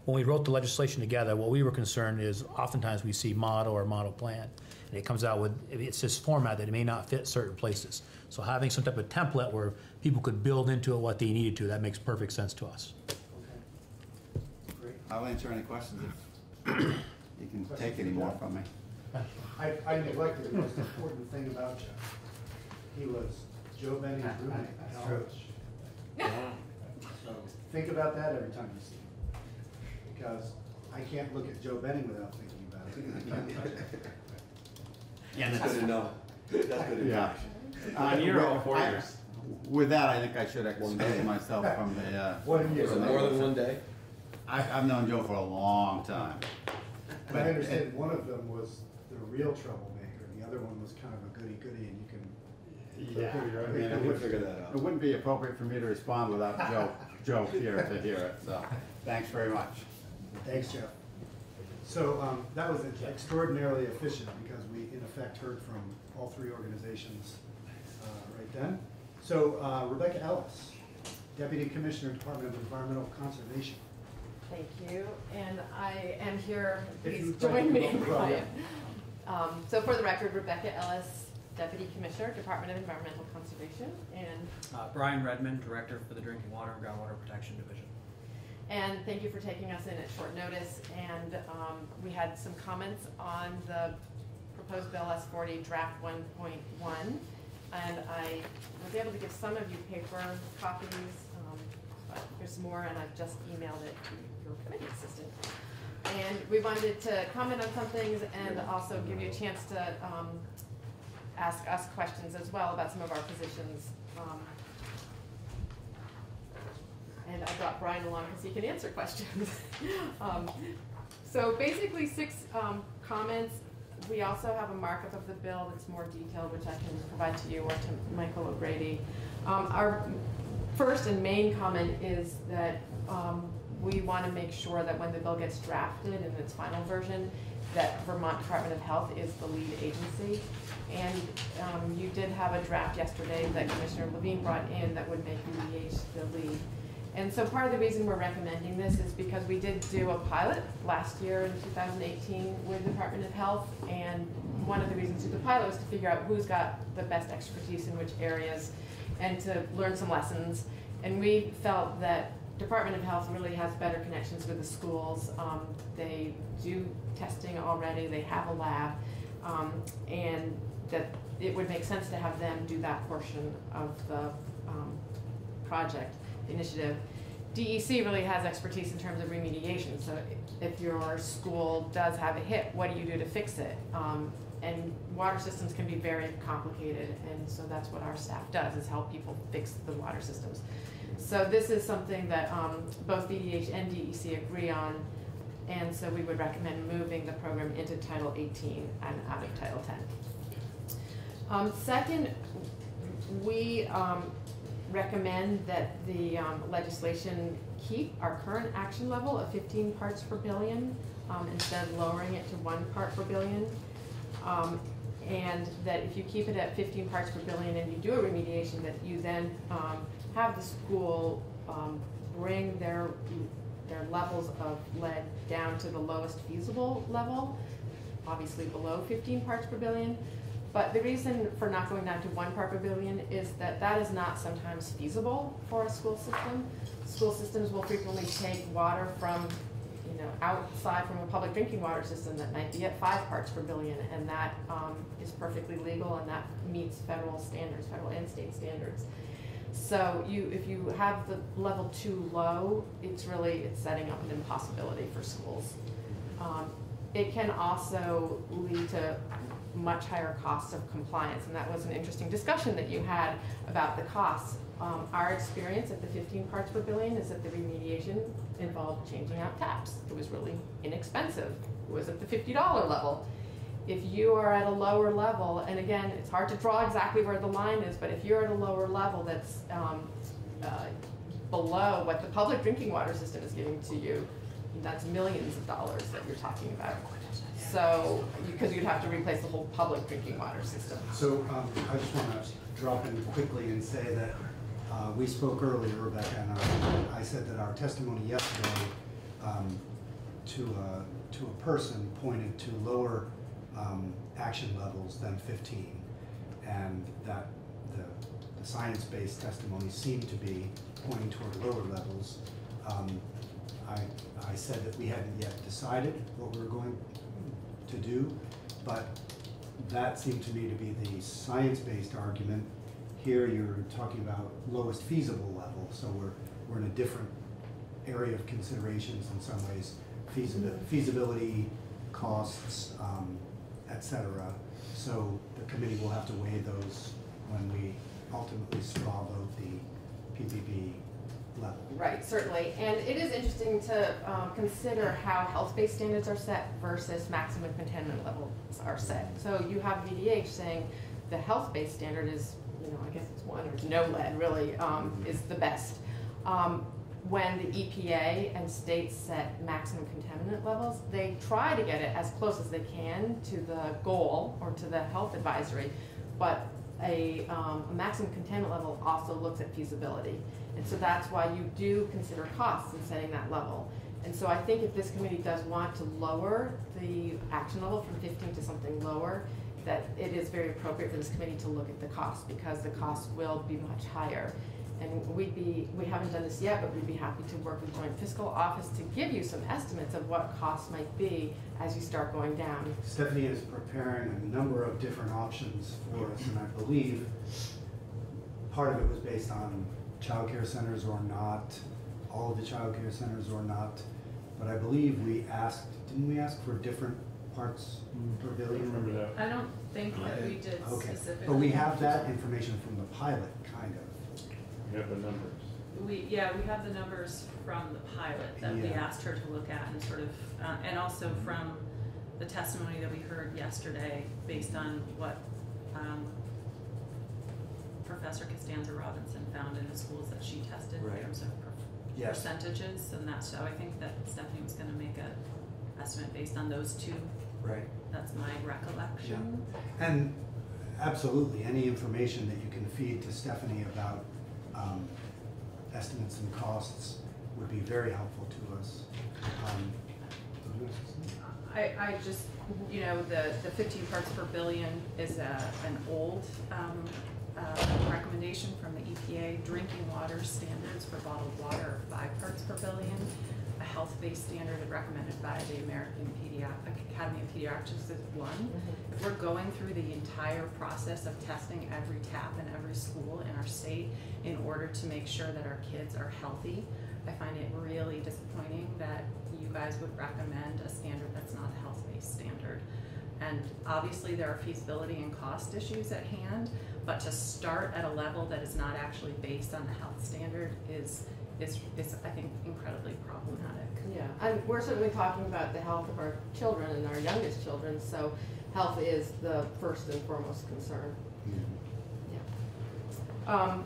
when we wrote the legislation together, what we were concerned is oftentimes we see model or model plan, and it comes out with, it's this format that it may not fit certain places. So having some type of template where people could build into it what they needed to, that makes perfect sense to us. Great. I'll answer any questions if you can take any more from me. I, I neglected the most important thing about you. He was Joe Benning's roommate in college. So think about that every time you see him. Because I can't look at Joe Benning without thinking about it. I can't touch it. Yeah, That's good to know. That's good Yeah. information. Uh, One year or with- four I- years? With that, I think I should One excuse myself from the, uh, One year. Is more than one day? I, I've known Joe for a long time. And I understand one of them was the real troublemaker, and the other one was kind of a goody-goody and you can. Yeah, I mean, it would, figure that out. it wouldn't be appropriate for me to respond without Joe, Joe here to hear it, so, thanks very much. Thanks, Jeff. So um, that was extraordinarily efficient because we in effect heard from all three organizations uh, right then. So uh, Rebecca Ellis, Deputy Commissioner, Department of Environmental Conservation. Thank you, and I am here, If please you'd like join to me come in front, quiet. Um, So for the record, Rebecca Ellis, Deputy Commissioner, Department of Environmental Conservation, and, Uh, Brian Redmond, Director for the Drinking Water and Groundwater Protection Division. and thank you for taking us in at short notice. And um, we had some comments on the proposed Bill S forty draft one point one. And I was able to give some of you paper copies, um, but there's more, and I've just emailed it to your committee assistant. And we wanted to comment on some things and also give you a chance to um, ask us questions as well about some of our positions. Um, And I brought Brian along because he can answer questions. Um, So basically, six um, comments. We also have a markup of the bill that's more detailed, which I can provide to you or to Michael O'Grady. Um, Our first and main comment is that um, we want to make sure that when the bill gets drafted in its final version, that Vermont Department of Health is the lead agency. And um, you did have a draft yesterday that Commissioner Levine brought in that would make VDH the lead. And so part of the reason we're recommending this is because we did do a pilot last year in 2018 with the Department of Health. And one of the reasons to the pilot was to figure out who's got the best expertise in which areas and to learn some lessons. And we felt that Department of Health really has better connections with the schools. Um, They do testing already, they have a lab. um, And that it would make sense to have them do that portion of the um, project, the initiative. DEC really has expertise in terms of remediation, so if your school does have a hit, what do you do to fix it? Um, And water systems can be very complicated, and so that's what our staff does, is help people fix the water systems. So this is something that um, both VDH and DEC agree on, and so we would recommend moving the program into Title 18 and out of Title 10. Um, second, we, um, recommend that the, um, legislation keep our current action level of fifteen parts per billion, um, instead of lowering it to one part per billion. Um, and that if you keep it at fifteen parts per billion and you do a remediation, that you then, um, have the school, bring their, their levels of lead down to the lowest feasible level, obviously below fifteen parts per billion. But the reason for not going down to one part per billion is that that is not sometimes feasible for a school system. School systems will frequently take water from, you know, outside from a public drinking water system that might be at five parts per billion, and that um, is perfectly legal and that meets federal standards, federal and state standards. So you, if you have the level too low, it's really, it's setting up an impossibility for schools. Um, It can also lead to much higher costs of compliance, and that was an interesting discussion that you had about the costs. Um, our experience at the fifteen parts per billion is that the remediation involved changing out taps. It was really inexpensive. It was at the fifty dollar level. If you are at a lower level, and again, it's hard to draw exactly where the line is, but if you're at a lower level that's, um, uh, below what the public drinking water system is giving to you, that's millions of dollars that you're talking about. So, because you'd have to replace the whole public drinking water system. So um, I just want to drop in quickly and say that uh, we spoke earlier, Rebecca and I, I said that our testimony yesterday um, to a, to a person pointed to lower um, action levels than 15. And that the, the science-based testimony seemed to be pointing toward lower levels. Um, I, I said that we hadn't yet decided what we were going to do, but that seemed to me to be the science-based argument. Here, you're talking about lowest feasible level, so we're, we're in a different area of considerations in some ways, feasibility, feasibility costs, um, et cetera. So the committee will have to weigh those when we ultimately straw vote the PPB level. Right, certainly. And it is interesting to um, consider how health-based standards are set versus maximum contaminant levels are set. So you have VDH saying the health-based standard is, you know, I guess it's one or no lead really, um, is the best. Um, when the EPA and states set maximum contaminant levels, they try to get it as close as they can to the goal or to the health advisory. But a, um, a maximum contaminant level also looks at feasibility. And so that's why you do consider costs in setting that level. And so I think if this committee does want to lower the action level from 15 to something lower, that it is very appropriate for this committee to look at the cost because the cost will be much higher. And we'd be, we haven't done this yet, but we'd be happy to work with joint fiscal office to give you some estimates of what costs might be as you start going down. Stephanie is preparing a number of different options for us, and I believe part of it was based on childcare centers or not, all of the childcare centers or not. But I believe we asked, didn't we ask for different parts per billion? Remember that? I don't think that we did Okay, specifically. but we have that information from the pilot, kind of. We have the numbers. We, yeah, we have the numbers from the pilot that we Yeah. asked her to look at and sort of, uh, and also from the testimony that we heard yesterday based on what, um, Professor Costanza Robinson found in the schools that she tested in Right. terms of per- Yes. percentages, and that's, so I think that Stephanie was gonna make a estimate based on those two, Right. that's my recollection. And absolutely, any information that you can feed to Stephanie about um, estimates and costs would be very helpful to us. Um, I, I just, you know, the, the fifteen parts per billion is a, an old, um, uh, recommendation from the EPA. Drinking water standards for bottled water are five parts per billion. A health-based standard recommended by the American Pediatric, Academy of Pediatrics is one. If we're going through the entire process of testing every tap in every school in our state in order to make sure that our kids are healthy, I find it really disappointing that you guys would recommend a standard that's not a health-based standard. And obviously, there are feasibility and cost issues at hand, but to start at a level that is not actually based on the health standard is, is, is, I think, incredibly problematic. Yeah, and we're certainly talking about the health of our children and our youngest children, so health is the first and foremost concern. Yeah. Um,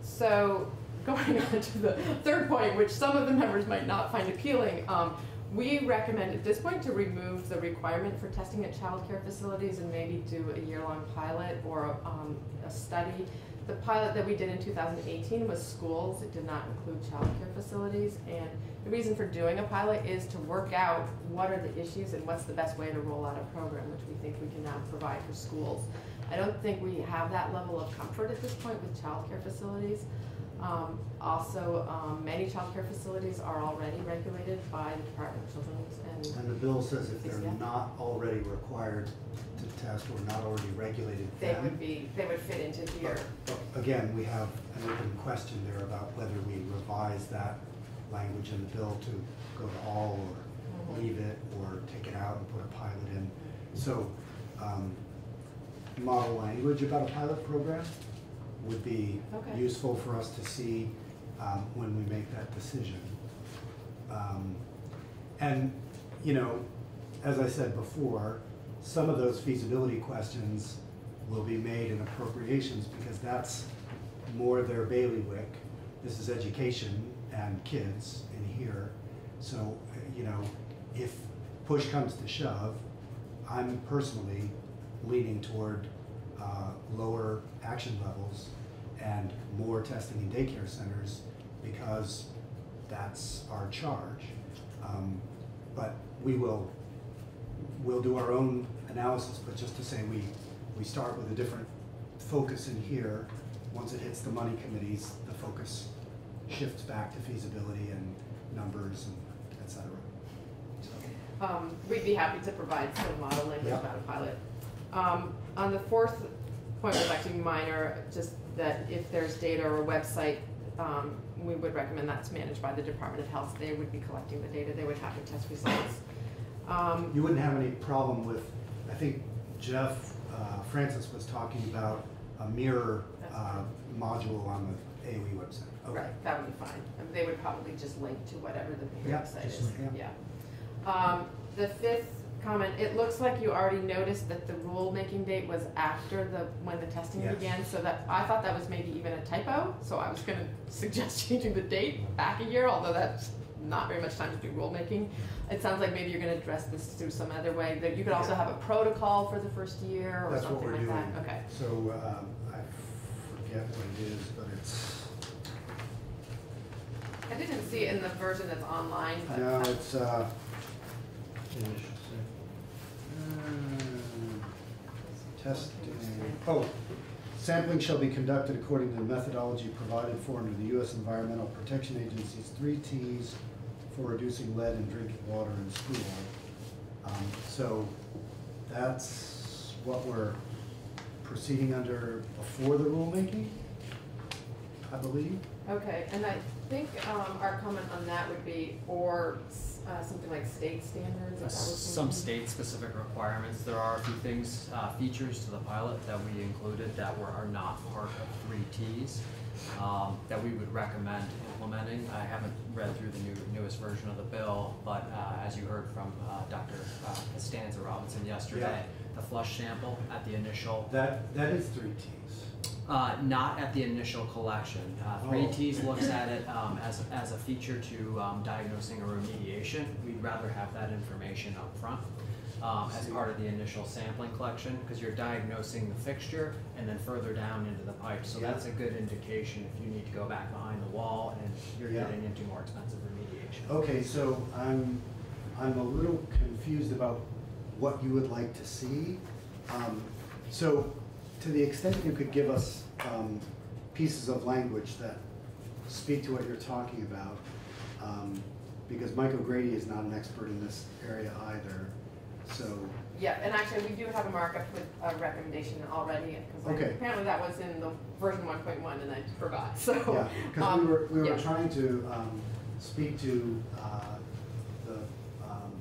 so going on to the third point, which some of the members might not find appealing, um, we recommend at this point to remove the requirement for testing at childcare facilities and maybe do a year-long pilot or um, a study. The pilot that we did in 2018 was schools. It did not include childcare facilities. And the reason for doing a pilot is to work out what are the issues and what's the best way to roll out a program, which we think we can now provide for schools. I don't think we have that level of comfort at this point with childcare facilities. Um, also, um, many childcare facilities are already regulated by the Department of Children's and And the bill says if they're Yeah. not already required to test or not already regulated, they then. would be, they would fit into here. But Again, we have an open question there about whether we revise that language in the bill to go to all or leave it or take it out and put a pilot in. So, um, model language about a pilot program would be Okay. useful for us to see, um, when we make that decision. Um, And, you know, as I said before, some of those feasibility questions will be made in appropriations because that's more their bailiwick. This is education and kids in here. So, you know, if push comes to shove, I'm personally leaning toward uh, lower action levels and more testing in daycare centers because that's our charge. Um, But we will, we'll do our own analysis, but just to say, we, we start with a different focus in here. Once it hits the money committees, the focus shifts back to feasibility and numbers and et cetera. So, Um, we'd be happy to provide some modeling Yeah. about a pilot. Um, on the fourth point was actually minor, just that if there's data or a website, um, we would recommend that's managed by the Department of Health. They would be collecting the data, they would have the test results. Um, You wouldn't have any problem with, I think Jeff uh, Francis was talking about a mirror uh, module on the AOE website. Okay. Right, that would be fine. And They would probably just link to whatever the Yeah, website is, link, yeah. Um, the fifth comment, it looks like you already noticed that the rulemaking date was after the, when the testing Yes. began, so that, I thought that was maybe even a typo, so I was gonna suggest changing the date back a year, although that's not very much time to do rulemaking. It sounds like maybe you're gonna address this through some other way, that you could also have a protocol for the first year or That's what something we're like doing. that, okay. So um, I forget what it is, but it's, I didn't see it in the version that's online, no, it's, uh, testing, oh, sampling shall be conducted according to the methodology provided for under the U.S. Environmental Protection Agency's three Ts for reducing lead in drinking water in school. Um, So that's what we're proceeding under before the rulemaking, I believe. Okay, and I think um, our comment on that would be, or uh, something like state standards. if that was Some state-specific requirements, there are a few things, uh, features to the pilot that we included that were, are not part of three Ts, um, that we would recommend implementing. I haven't read through the new, newest version of the bill, but, uh, as you heard from, uh, Dr. uh, Costanza Robinson yesterday, the flush sample at the initial That, that is three Ts. Uh, not at the initial collection. Uh, three Oh. Ts looks at it, um, as, as a feature to, um, diagnosing a remediation. We'd rather have that information up front, um, as part of the initial sampling collection, because you're diagnosing the fixture and then further down into the pipe. So Yeah. that's a good indication if you need to go back behind the wall and you're Yeah. getting into more expensive remediation. Okay, so I'm, I'm a little confused about what you would like to see. Um, So, to the extent you could give us um, pieces of language that speak to what you're talking about, um, because Mike O'Grady is not an expert in this area either, so, Yeah, and actually, we do have a markup with a recommendation already, because Okay. apparently that was in the version one point one and I forgot, so. yeah. Because we um, were, we were yeah. trying to um, speak to uh, the, um,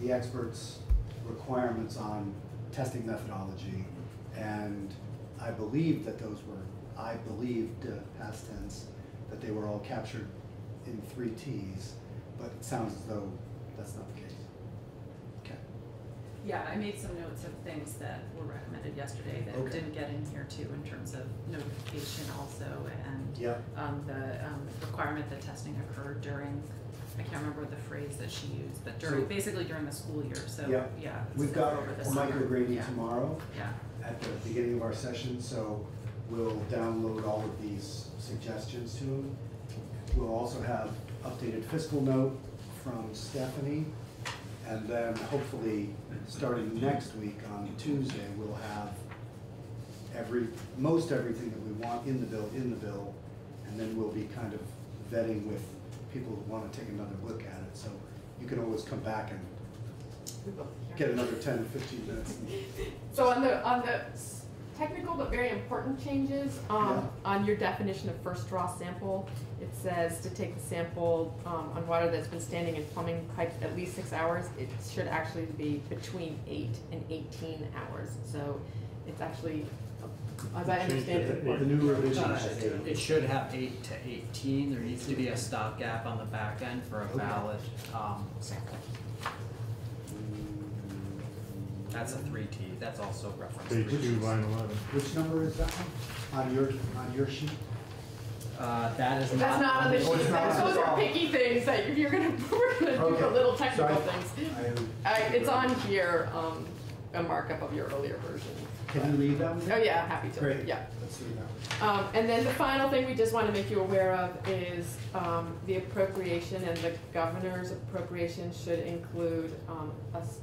the experts' requirements on testing methodology. And I believe that those were, I believed, uh, past tense, that they were all captured in three Ts, but it sounds as though that's not the case. Okay. Yeah, I made some notes of things that were recommended yesterday that Okay. didn't get in here too, in terms of notification also, and Yeah. um, the um, requirement that testing occurred during, I can't remember the phrase that she used, but during, So- basically during the school year, so, Yeah. yeah. it's We've got over the summer. O'Grady Yeah. tomorrow. Yeah, at the beginning of our session, so we'll download all of these suggestions to him. We'll also have updated fiscal note from Stephanie, and then hopefully, starting next week on Tuesday, we'll have every, most everything that we want in the bill, in the bill, and then we'll be kind of vetting with people who wanna take another look at it, so you can always come back and get another ten or fifteen minutes. So on the, on the technical but very important changes, um, on your definition of first draw sample, it says to take the sample, um, on water that's been standing in plumbing pipe at least six hours, it should actually be between eight and eighteen hours, so it's actually, as I understand it, The important. new revision Uh, is eight. It should have eight to eighteen, there needs to be a stopgap on the back end for a Okay. valid, um, sample. That's a three T, that's also referenced. Page three two, Ts. line eleven. Which number is that one? On your, on your sheet? Uh, that is not. That's not on the it's sheet, not That's- on those the- are picky things that you're gonna, we're gonna do the Okay. little technical Sorry. things. I- I, it's on here, um, a markup of your earlier version. Can you read them? Oh, yeah, happy to, Great. yeah. Let's see that. Um, and then the final thing we just want to make you aware of is, um, the appropriation and the governor's appropriation should include, um, a s- s-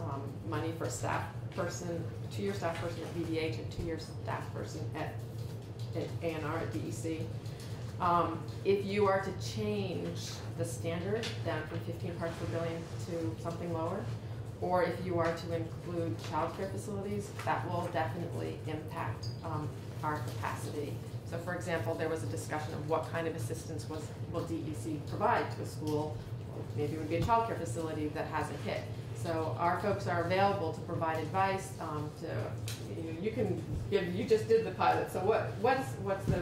um, money for a staff person, two-year staff person at VDH and two-year staff person at, at A and R at DEC. Um, if you are to change the standard down from fifteen parts per billion to something lower, or if you are to include childcare facilities, that will definitely impact, um, our capacity. So for example, there was a discussion of what kind of assistance was, will DEC provide to a school? Maybe it would be a childcare facility that has a hit. So our folks are available to provide advice, um, to, you know, you can give, you just did the pilot, so what, what's, what's the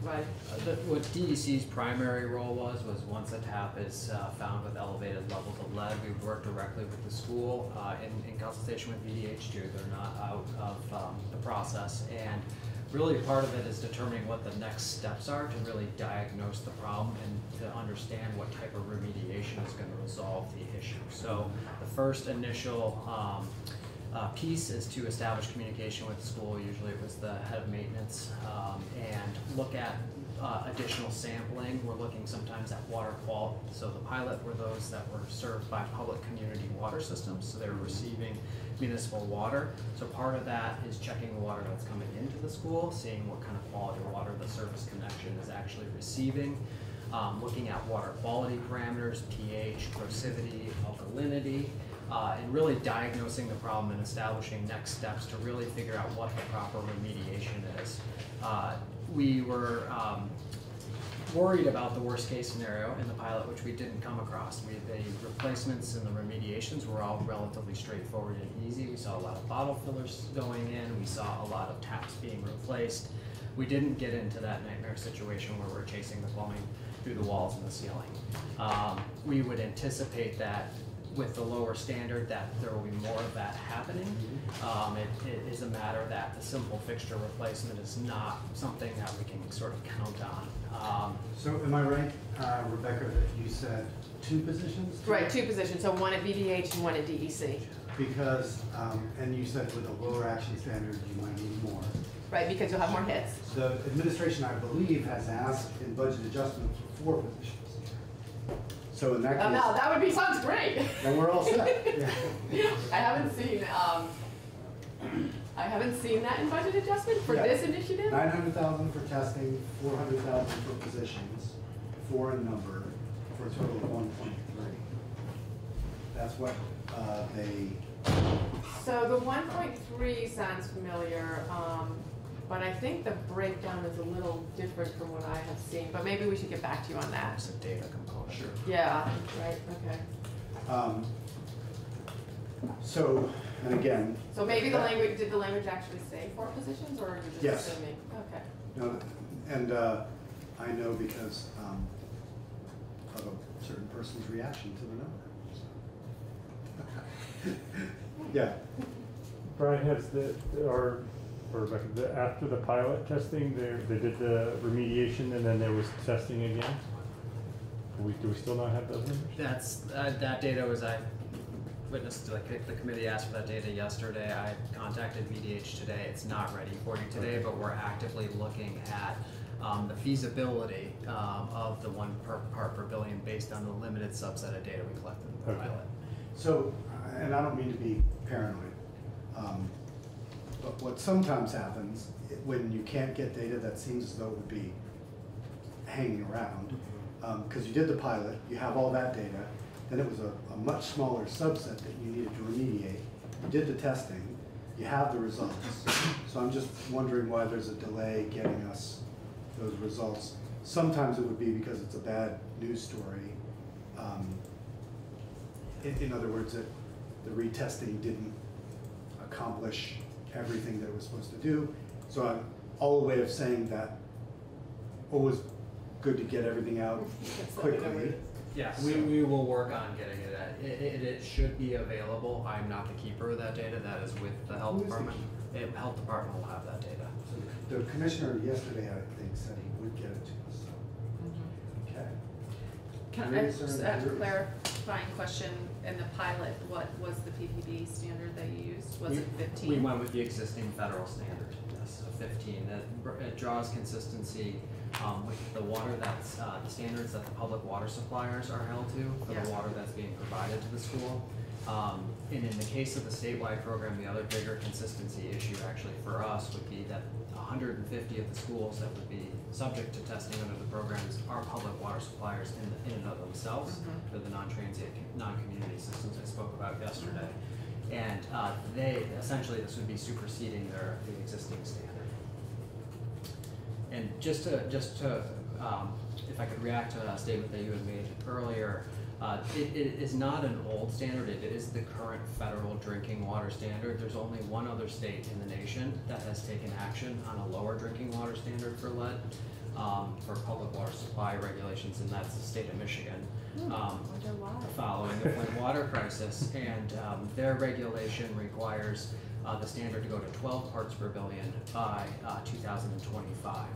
provide? Uh, What DEC's primary role was, was once a tap is uh, found with elevated levels of lead, we work directly with the school uh, in, in consultation with VDH too. They're not out of um, the process. And really part of it is determining what the next steps are to really diagnose the problem and to understand what type of remediation is gonna resolve the issue. So the first initial um, uh, piece is to establish communication with the school, usually it was the head of maintenance, um, and look at uh, additional sampling. We're looking sometimes at water quality. So the pilot were those that were served by public community water systems, so they were receiving municipal water. So part of that is checking the water that's coming into the school, seeing what kind of quality of water the service connection is actually receiving. Um, looking at water quality parameters, pH, corrosivity, alkalinity, uh, and really diagnosing the problem and establishing next steps to really figure out what the proper remediation is. Uh, we were um, worried about the worst case scenario in the pilot, which we didn't come across. We, the replacements and the remediations were all relatively straightforward and easy. We saw a lot of bottle fillers going in. We saw a lot of taps being replaced. We didn't get into that nightmare situation where we're chasing the plumbing through the walls and the ceiling. Um, we would anticipate that with the lower standard that there will be more of that happening. Um, it, it is a matter that the simple fixture replacement is not something that we can sort of count on. Um, So am I right, uh, Rebecca, that you said two positions? Right, two positions, so one at VDH and one at DEC. Because, um, and you said with a lower action standard, you might need more. Right, because you'll have more hits. The administration, I believe, has asked in budget adjustments for four positions. So in that Oh, no, that would be, sounds great. then we're all set. Yeah. I haven't seen, um, I haven't seen that in budget adjustment for Yeah. this initiative. Nine hundred thousand for testing, four hundred thousand for positions, four in number, for a total of one point three. That's what, uh, they, So the one point three sounds familiar, um, but I think the breakdown is a little different from what I have seen, but maybe we should get back to you on that. It's a data component. Sure. Yeah, right, okay. um, so, and again. So maybe the that- language, did the language actually say four positions, or are you just Yes. assuming? Okay. No, and, uh, I know because, um, of a certain person's reaction to the number. So. Yeah, Brian, has the, or, or Rebecca, the, after the pilot testing, they, they did the remediation and then there was testing again? Do we, do we still not have those numbers? That's, uh, that data was, I witnessed, like, the committee asked for that data yesterday. I contacted VDH today. It's not ready for you today, but we're actively looking at, um, the feasibility, um, of the one per part per billion based on the limited subset of data we collected in the Okay. pilot. so, and I don't mean to be paranoid, um, but what sometimes happens, when you can't get data that seems as though it would be hanging around, um, cause you did the pilot, you have all that data, then it was a, a much smaller subset that you needed to remediate. You did the testing, you have the results, so I'm just wondering why there's a delay getting us those results. Sometimes it would be because it's a bad news story. Um, In, in other words, that the retesting didn't accomplish everything that it was supposed to do. So I'm all a way of saying that always good to get everything out That's the number. quickly. Yes, we, we will work on getting it at, it, it, it should be available. I'm not the keeper of that data. That is with the health Who is the department. It, health department will have that data. So The commissioner yesterday, I think, said he would get it to us, so, mm-hmm. okay. Can I Juries just are add juries. clarifying question, in the pilot, what was the PPB standard that you used? Was We- it fifteen? We went with the existing federal standard, yes, of fifteen. That It draws consistency um, with the water that's, uh, the standards that the public water suppliers are held to for Yeah. the water that's being provided to the school. Um, And in the case of the statewide program, the other bigger consistency issue actually for us would be that hundred and fifty of the schools that would be subject to testing under the programs are public water suppliers in, in and of themselves. Mhm. For the non-transient, non-community systems I spoke about yesterday. And uh, they, essentially, this would be superseding their, the existing standard. And just to, just to, um, if I could react to a statement that you had made earlier, uh, it, it is not an old standard, it is the current federal drinking water standard. There's only one other state in the nation that has taken action on a lower drinking water standard for lead, um, for public water supply regulations, and that's the state of Michigan. Um, following the Flint water crisis, and um, their regulation requires uh, the standard to go to twelve parts per billion by uh, two thousand and twenty-five.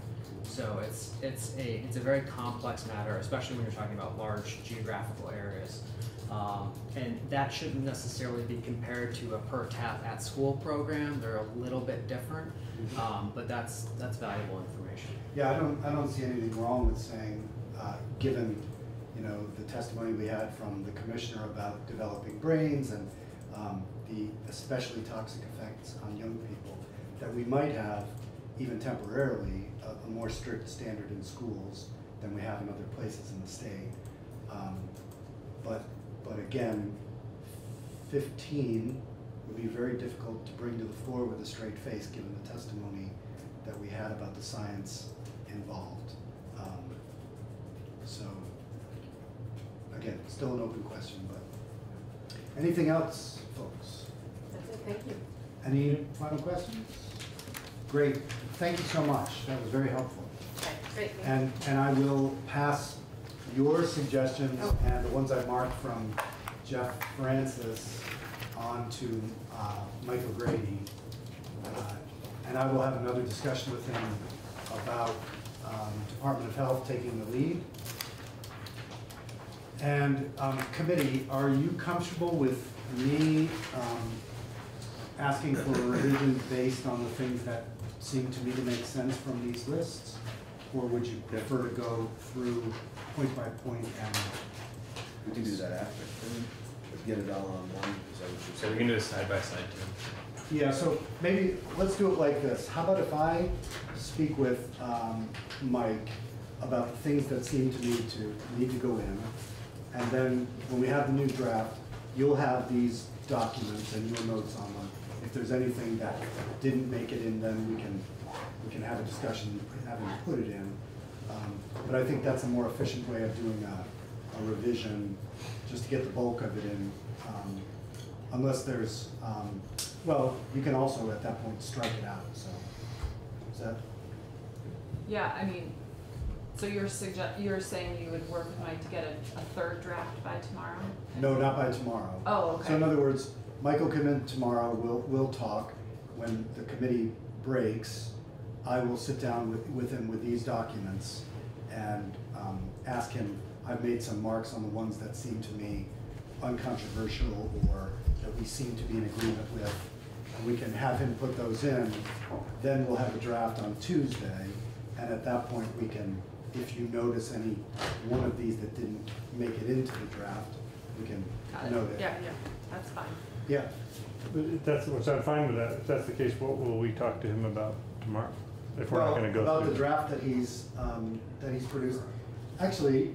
So it's, it's a, it's a very complex matter, especially when you're talking about large geographical areas. Um, And that shouldn't necessarily be compared to a per tap at school program, they're a little bit different, um, but that's, that's valuable information. Yeah, I don't, I don't see anything wrong with saying, uh, given, you know, the testimony we had from the commissioner about developing brains and um, the especially toxic effects on young people, that we might have, even temporarily, a, a more strict standard in schools than we have in other places in the state. Um, But, but again, fifteen would be very difficult to bring to the floor with a straight face, given the testimony that we had about the science involved. Um, So, again, still an open question, but, anything else, folks? Thank you. Any final questions? Great, thank you so much, that was very helpful. Okay, great. And, and I will pass your suggestions Oh. and the ones I marked from Jeff Francis on to uh, Michael Grady. Uh, And I will have another discussion with him about um, Department of Health taking the lead. And um, committee, are you comfortable with me um, asking for a revision based on the things that seem to me to make sense from these lists? Or would you prefer to go through point by point and, We can do that after. Let's get it all on one, is that what you're So saying? we can do a side by side too. yeah, so maybe, let's do it like this. How about if I speak with um, Mike about the things that seem to me to need to go in? And then when we have the new draft, you'll have these documents and your notes on them. If there's anything that didn't make it in, then we can, we can have a discussion, having put it in. Um, But I think that's a more efficient way of doing a, a revision, just to get the bulk of it in. um, Unless there's, um, well, you can also at that point strike it out, so. Is that, Yeah, I mean, so you're sugge- you're saying you would work with Mike to get a, a third draft by tomorrow? no, not by tomorrow. Oh, okay. So in other words, Will come in tomorrow, we'll, we'll talk. When the committee breaks, I will sit down with, with him with these documents and um, ask him, I've made some marks on the ones that seem to me uncontroversial or that we seem to be in agreement with. And we can have him put those in, then we'll have a draft on Tuesday. And at that point, we can, if you notice any one of these that didn't make it into the draft, we can Got it. note it. Yeah, yeah, that's fine. Yeah, That's, which I'm fine with that. If that's the case, what will we talk to him about tomorrow? If we're not well, gonna go about the through. draft that he's, um, that he's produced, actually,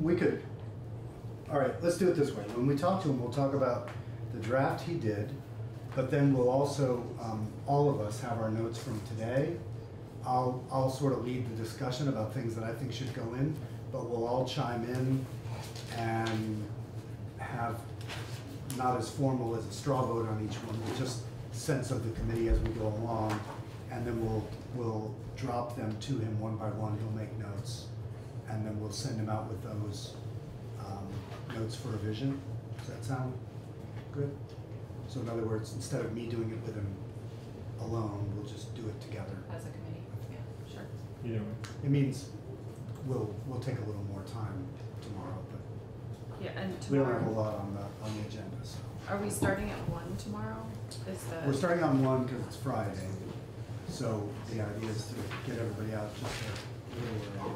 we could, all right, let's do it this way. When we talk to him, we'll talk about the draft he did, but then we'll also, um, all of us have our notes from today. I'll, I'll sort of lead the discussion about things that I think should go in, but we'll all chime in and have not as formal as a straw vote on each one, but just sense of the committee as we go along. And then we'll, we'll drop them to him one by one, he'll make notes. And then we'll send him out with those, um, notes for revision. Does that sound good? So in other words, instead of me doing it with him alone, we'll just do it together. As a committee, yeah, sure. Either way. It means we'll, we'll take a little more time tomorrow, but Yeah, and we don't have a tomorrow, lot on the, on the agenda, so. are we starting at one tomorrow? Is the? We're starting on one because it's Friday, so the idea is to get everybody out just a little earlier.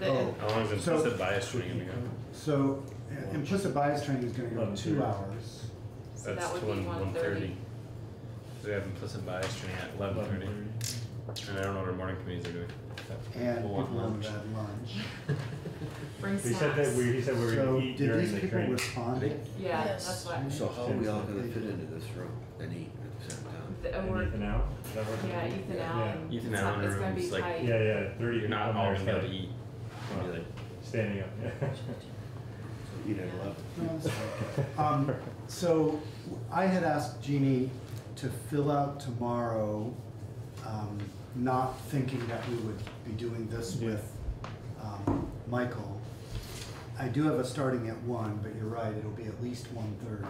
the- Oh. How long is So- implicit bias training gonna go? So uh, implicit bias training is gonna go Eleven two thirty. hours. So That's that would to be one, one one thirty. thirty. So we have implicit bias training at eleven thirty, and I don't know what our morning committees are doing. And We'll want people want lunch. to have lunch. Bring He said that snacks. we, he said we were So gonna eat did during these the people training. respond? Yeah, Yes. that's what, So how are we all gonna fit into this room and eat at the same time? the- and And we're, Ethan out? Is that what- yeah, Ethan Yeah. Allen, Ethan it's not, Allen it's gonna be room's like- tight. Yeah, yeah, thirty You're people not in all there, gonna be able to eat. You'll be like, Standing up, yeah. So eat at eleven. No, that's fine. Um, so I had asked Jeannie to fill out tomorrow, um, not thinking that we would be doing this Yeah. with, um, Michael. I do have a starting at one, but you're right, it'll be at least one thirty.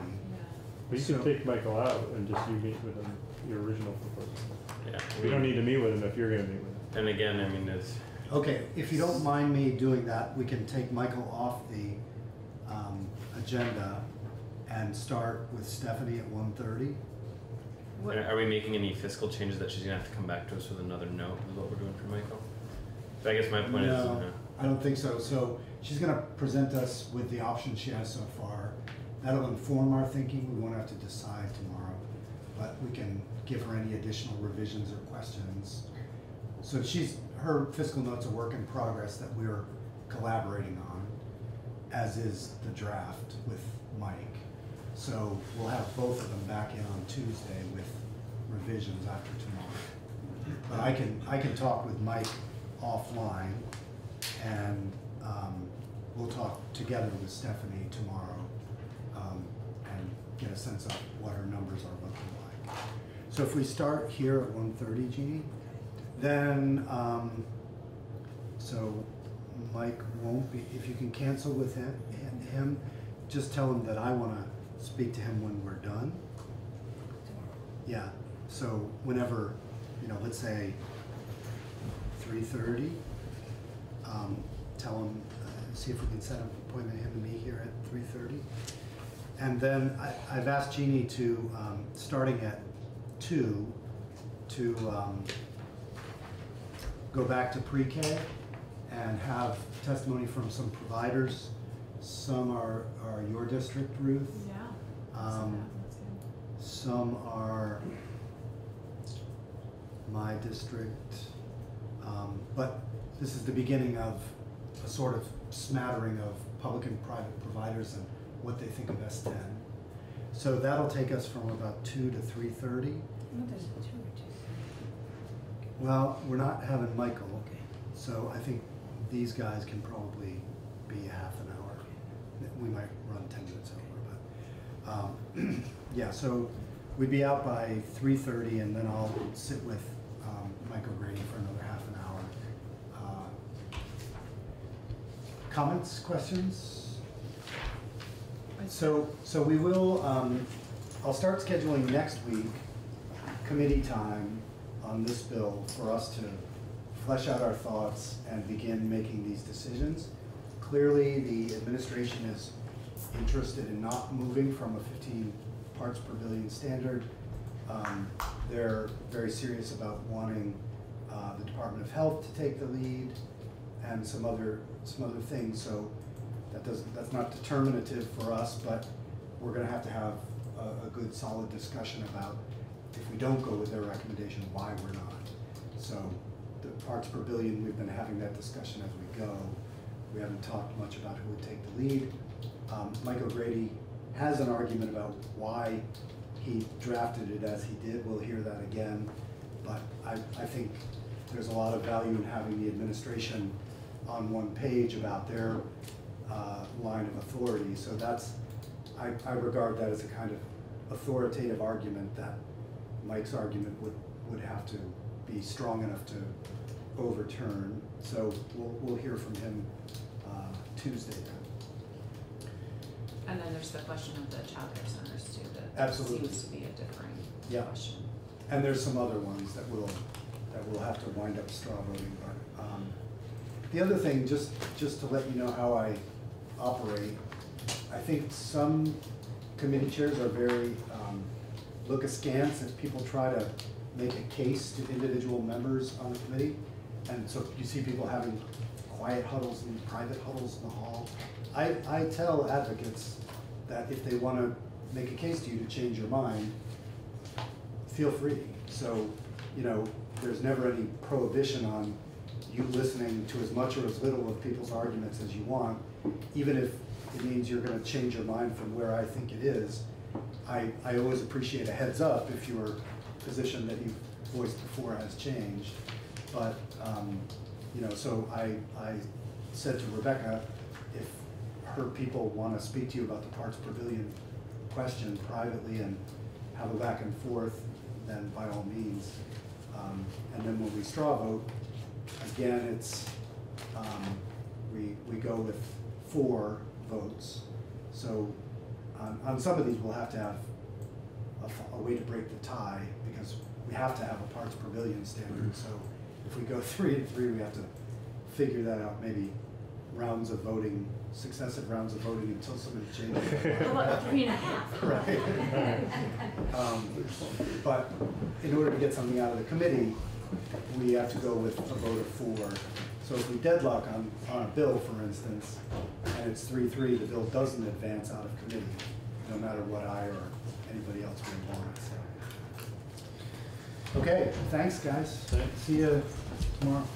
But you So- can take Michael out and just you meet with him, your original proposal. yeah. We don't need to meet with him if you're gonna meet with him. And again, I mean, it's, Okay, if you don't mind me doing that, we can take Michael off the, um, agenda and start with Stephanie at one thirty. What- are we making any fiscal changes that she's gonna have to come back to us with another note of what we're doing for Michael? So I guess my point is, No, I don't think so. So she's gonna present us with the options she has so far. That'll inform our thinking. We won't have to decide tomorrow, but we can give her any additional revisions or questions. So she's, her fiscal note's a work in progress that we're collaborating on, as is the draft with Mike. So we'll have both of them back in on Tuesday with revisions after tomorrow. But I can, I can talk with Mike offline and, um, we'll talk together with Stephanie tomorrow, um, and get a sense of what her numbers are looking like. So if we start here at 1.30, Jeannie, then, um, so Mike won't be, if you can cancel with him, him, just tell him that I wanna speak to him when we're done. Yeah, so whenever, you know, let's say three thirty, um, tell him, uh, see if we can set up an appointment, him and me here at three thirty. And then I, I've asked Jeannie to, um, starting at two, to, um, go back to pre-K and have testimony from some providers. Some are, are your district, Ruth. Yeah. Um, some are my district. Um, but this is the beginning of a sort of smattering of public and private providers and what they think of S ten. So that'll take us from about two to three thirty. Well, we're not having Michael, so I think these guys can probably be a half an hour. We might run ten minutes over, um, yeah, so we'd be out by three thirty and then I'll sit with, um, Michael Grady for another half an hour. Uh, Comments, questions? So, so we will, um, I'll start scheduling next week, committee time on this bill for us to flesh out our thoughts and begin making these decisions. Clearly, the administration is interested in not moving from a fifteen parts per billion standard. Um, they're very serious about wanting, uh, the Department of Health to take the lead and some other, some other things, so that doesn't, that's not determinative for us, but we're gonna have to have a, a good solid discussion about if we don't go with their recommendation, why we're not. So the parts per billion, we've been having that discussion as we go. We haven't talked much about who would take the lead. Um, Mike O'Grady has an argument about why he drafted it as he did. We'll hear that again. But I, I think there's a lot of value in having the administration on one page about their uh, line of authority. So that's, I, I regard that as a kind of authoritative argument that Mike's argument would, would have to be strong enough to overturn. So we'll, we'll hear from him uh, Tuesday. And then there's the question of the childcare centers too, that Absolutely. seems to be a differing Yeah. question. And there's some other ones that will, that we'll have to wind up straw voting, but, um, the other thing, just, just to let you know how I operate, I think some committee chairs are very, um, look askance if people try to make a case to individual members on the committee. And so you see people having quiet huddles and private huddles in the hall. I, I tell advocates that if they wanna make a case to you to change your mind, feel free. So, you know, there's never any prohibition on you listening to as much or as little of people's arguments as you want, even if it means you're gonna change your mind from where I think it is. I, I always appreciate a heads up if your position that you've voiced before has changed. But, um, you know, so I, I said to Rebecca, her people wanna speak to you about the parts per billion question privately and have a back and forth, then by all means. Um, and then when we straw vote, again, it's, um, we, we go with four votes. So on, on some of these, we'll have to have a way to break the tie because we have to have a parts per billion standard. So if we go three to three, we have to figure that out, maybe rounds of voting, successive rounds of voting until somebody changes. How about three and a half? Right. Um, But in order to get something out of the committee, we have to go with a vote of four. So if we deadlock on, on a bill, for instance, and it's three-three, the bill doesn't advance out of committee, no matter what I or anybody else may want, so. Okay, thanks, guys. See you tomorrow.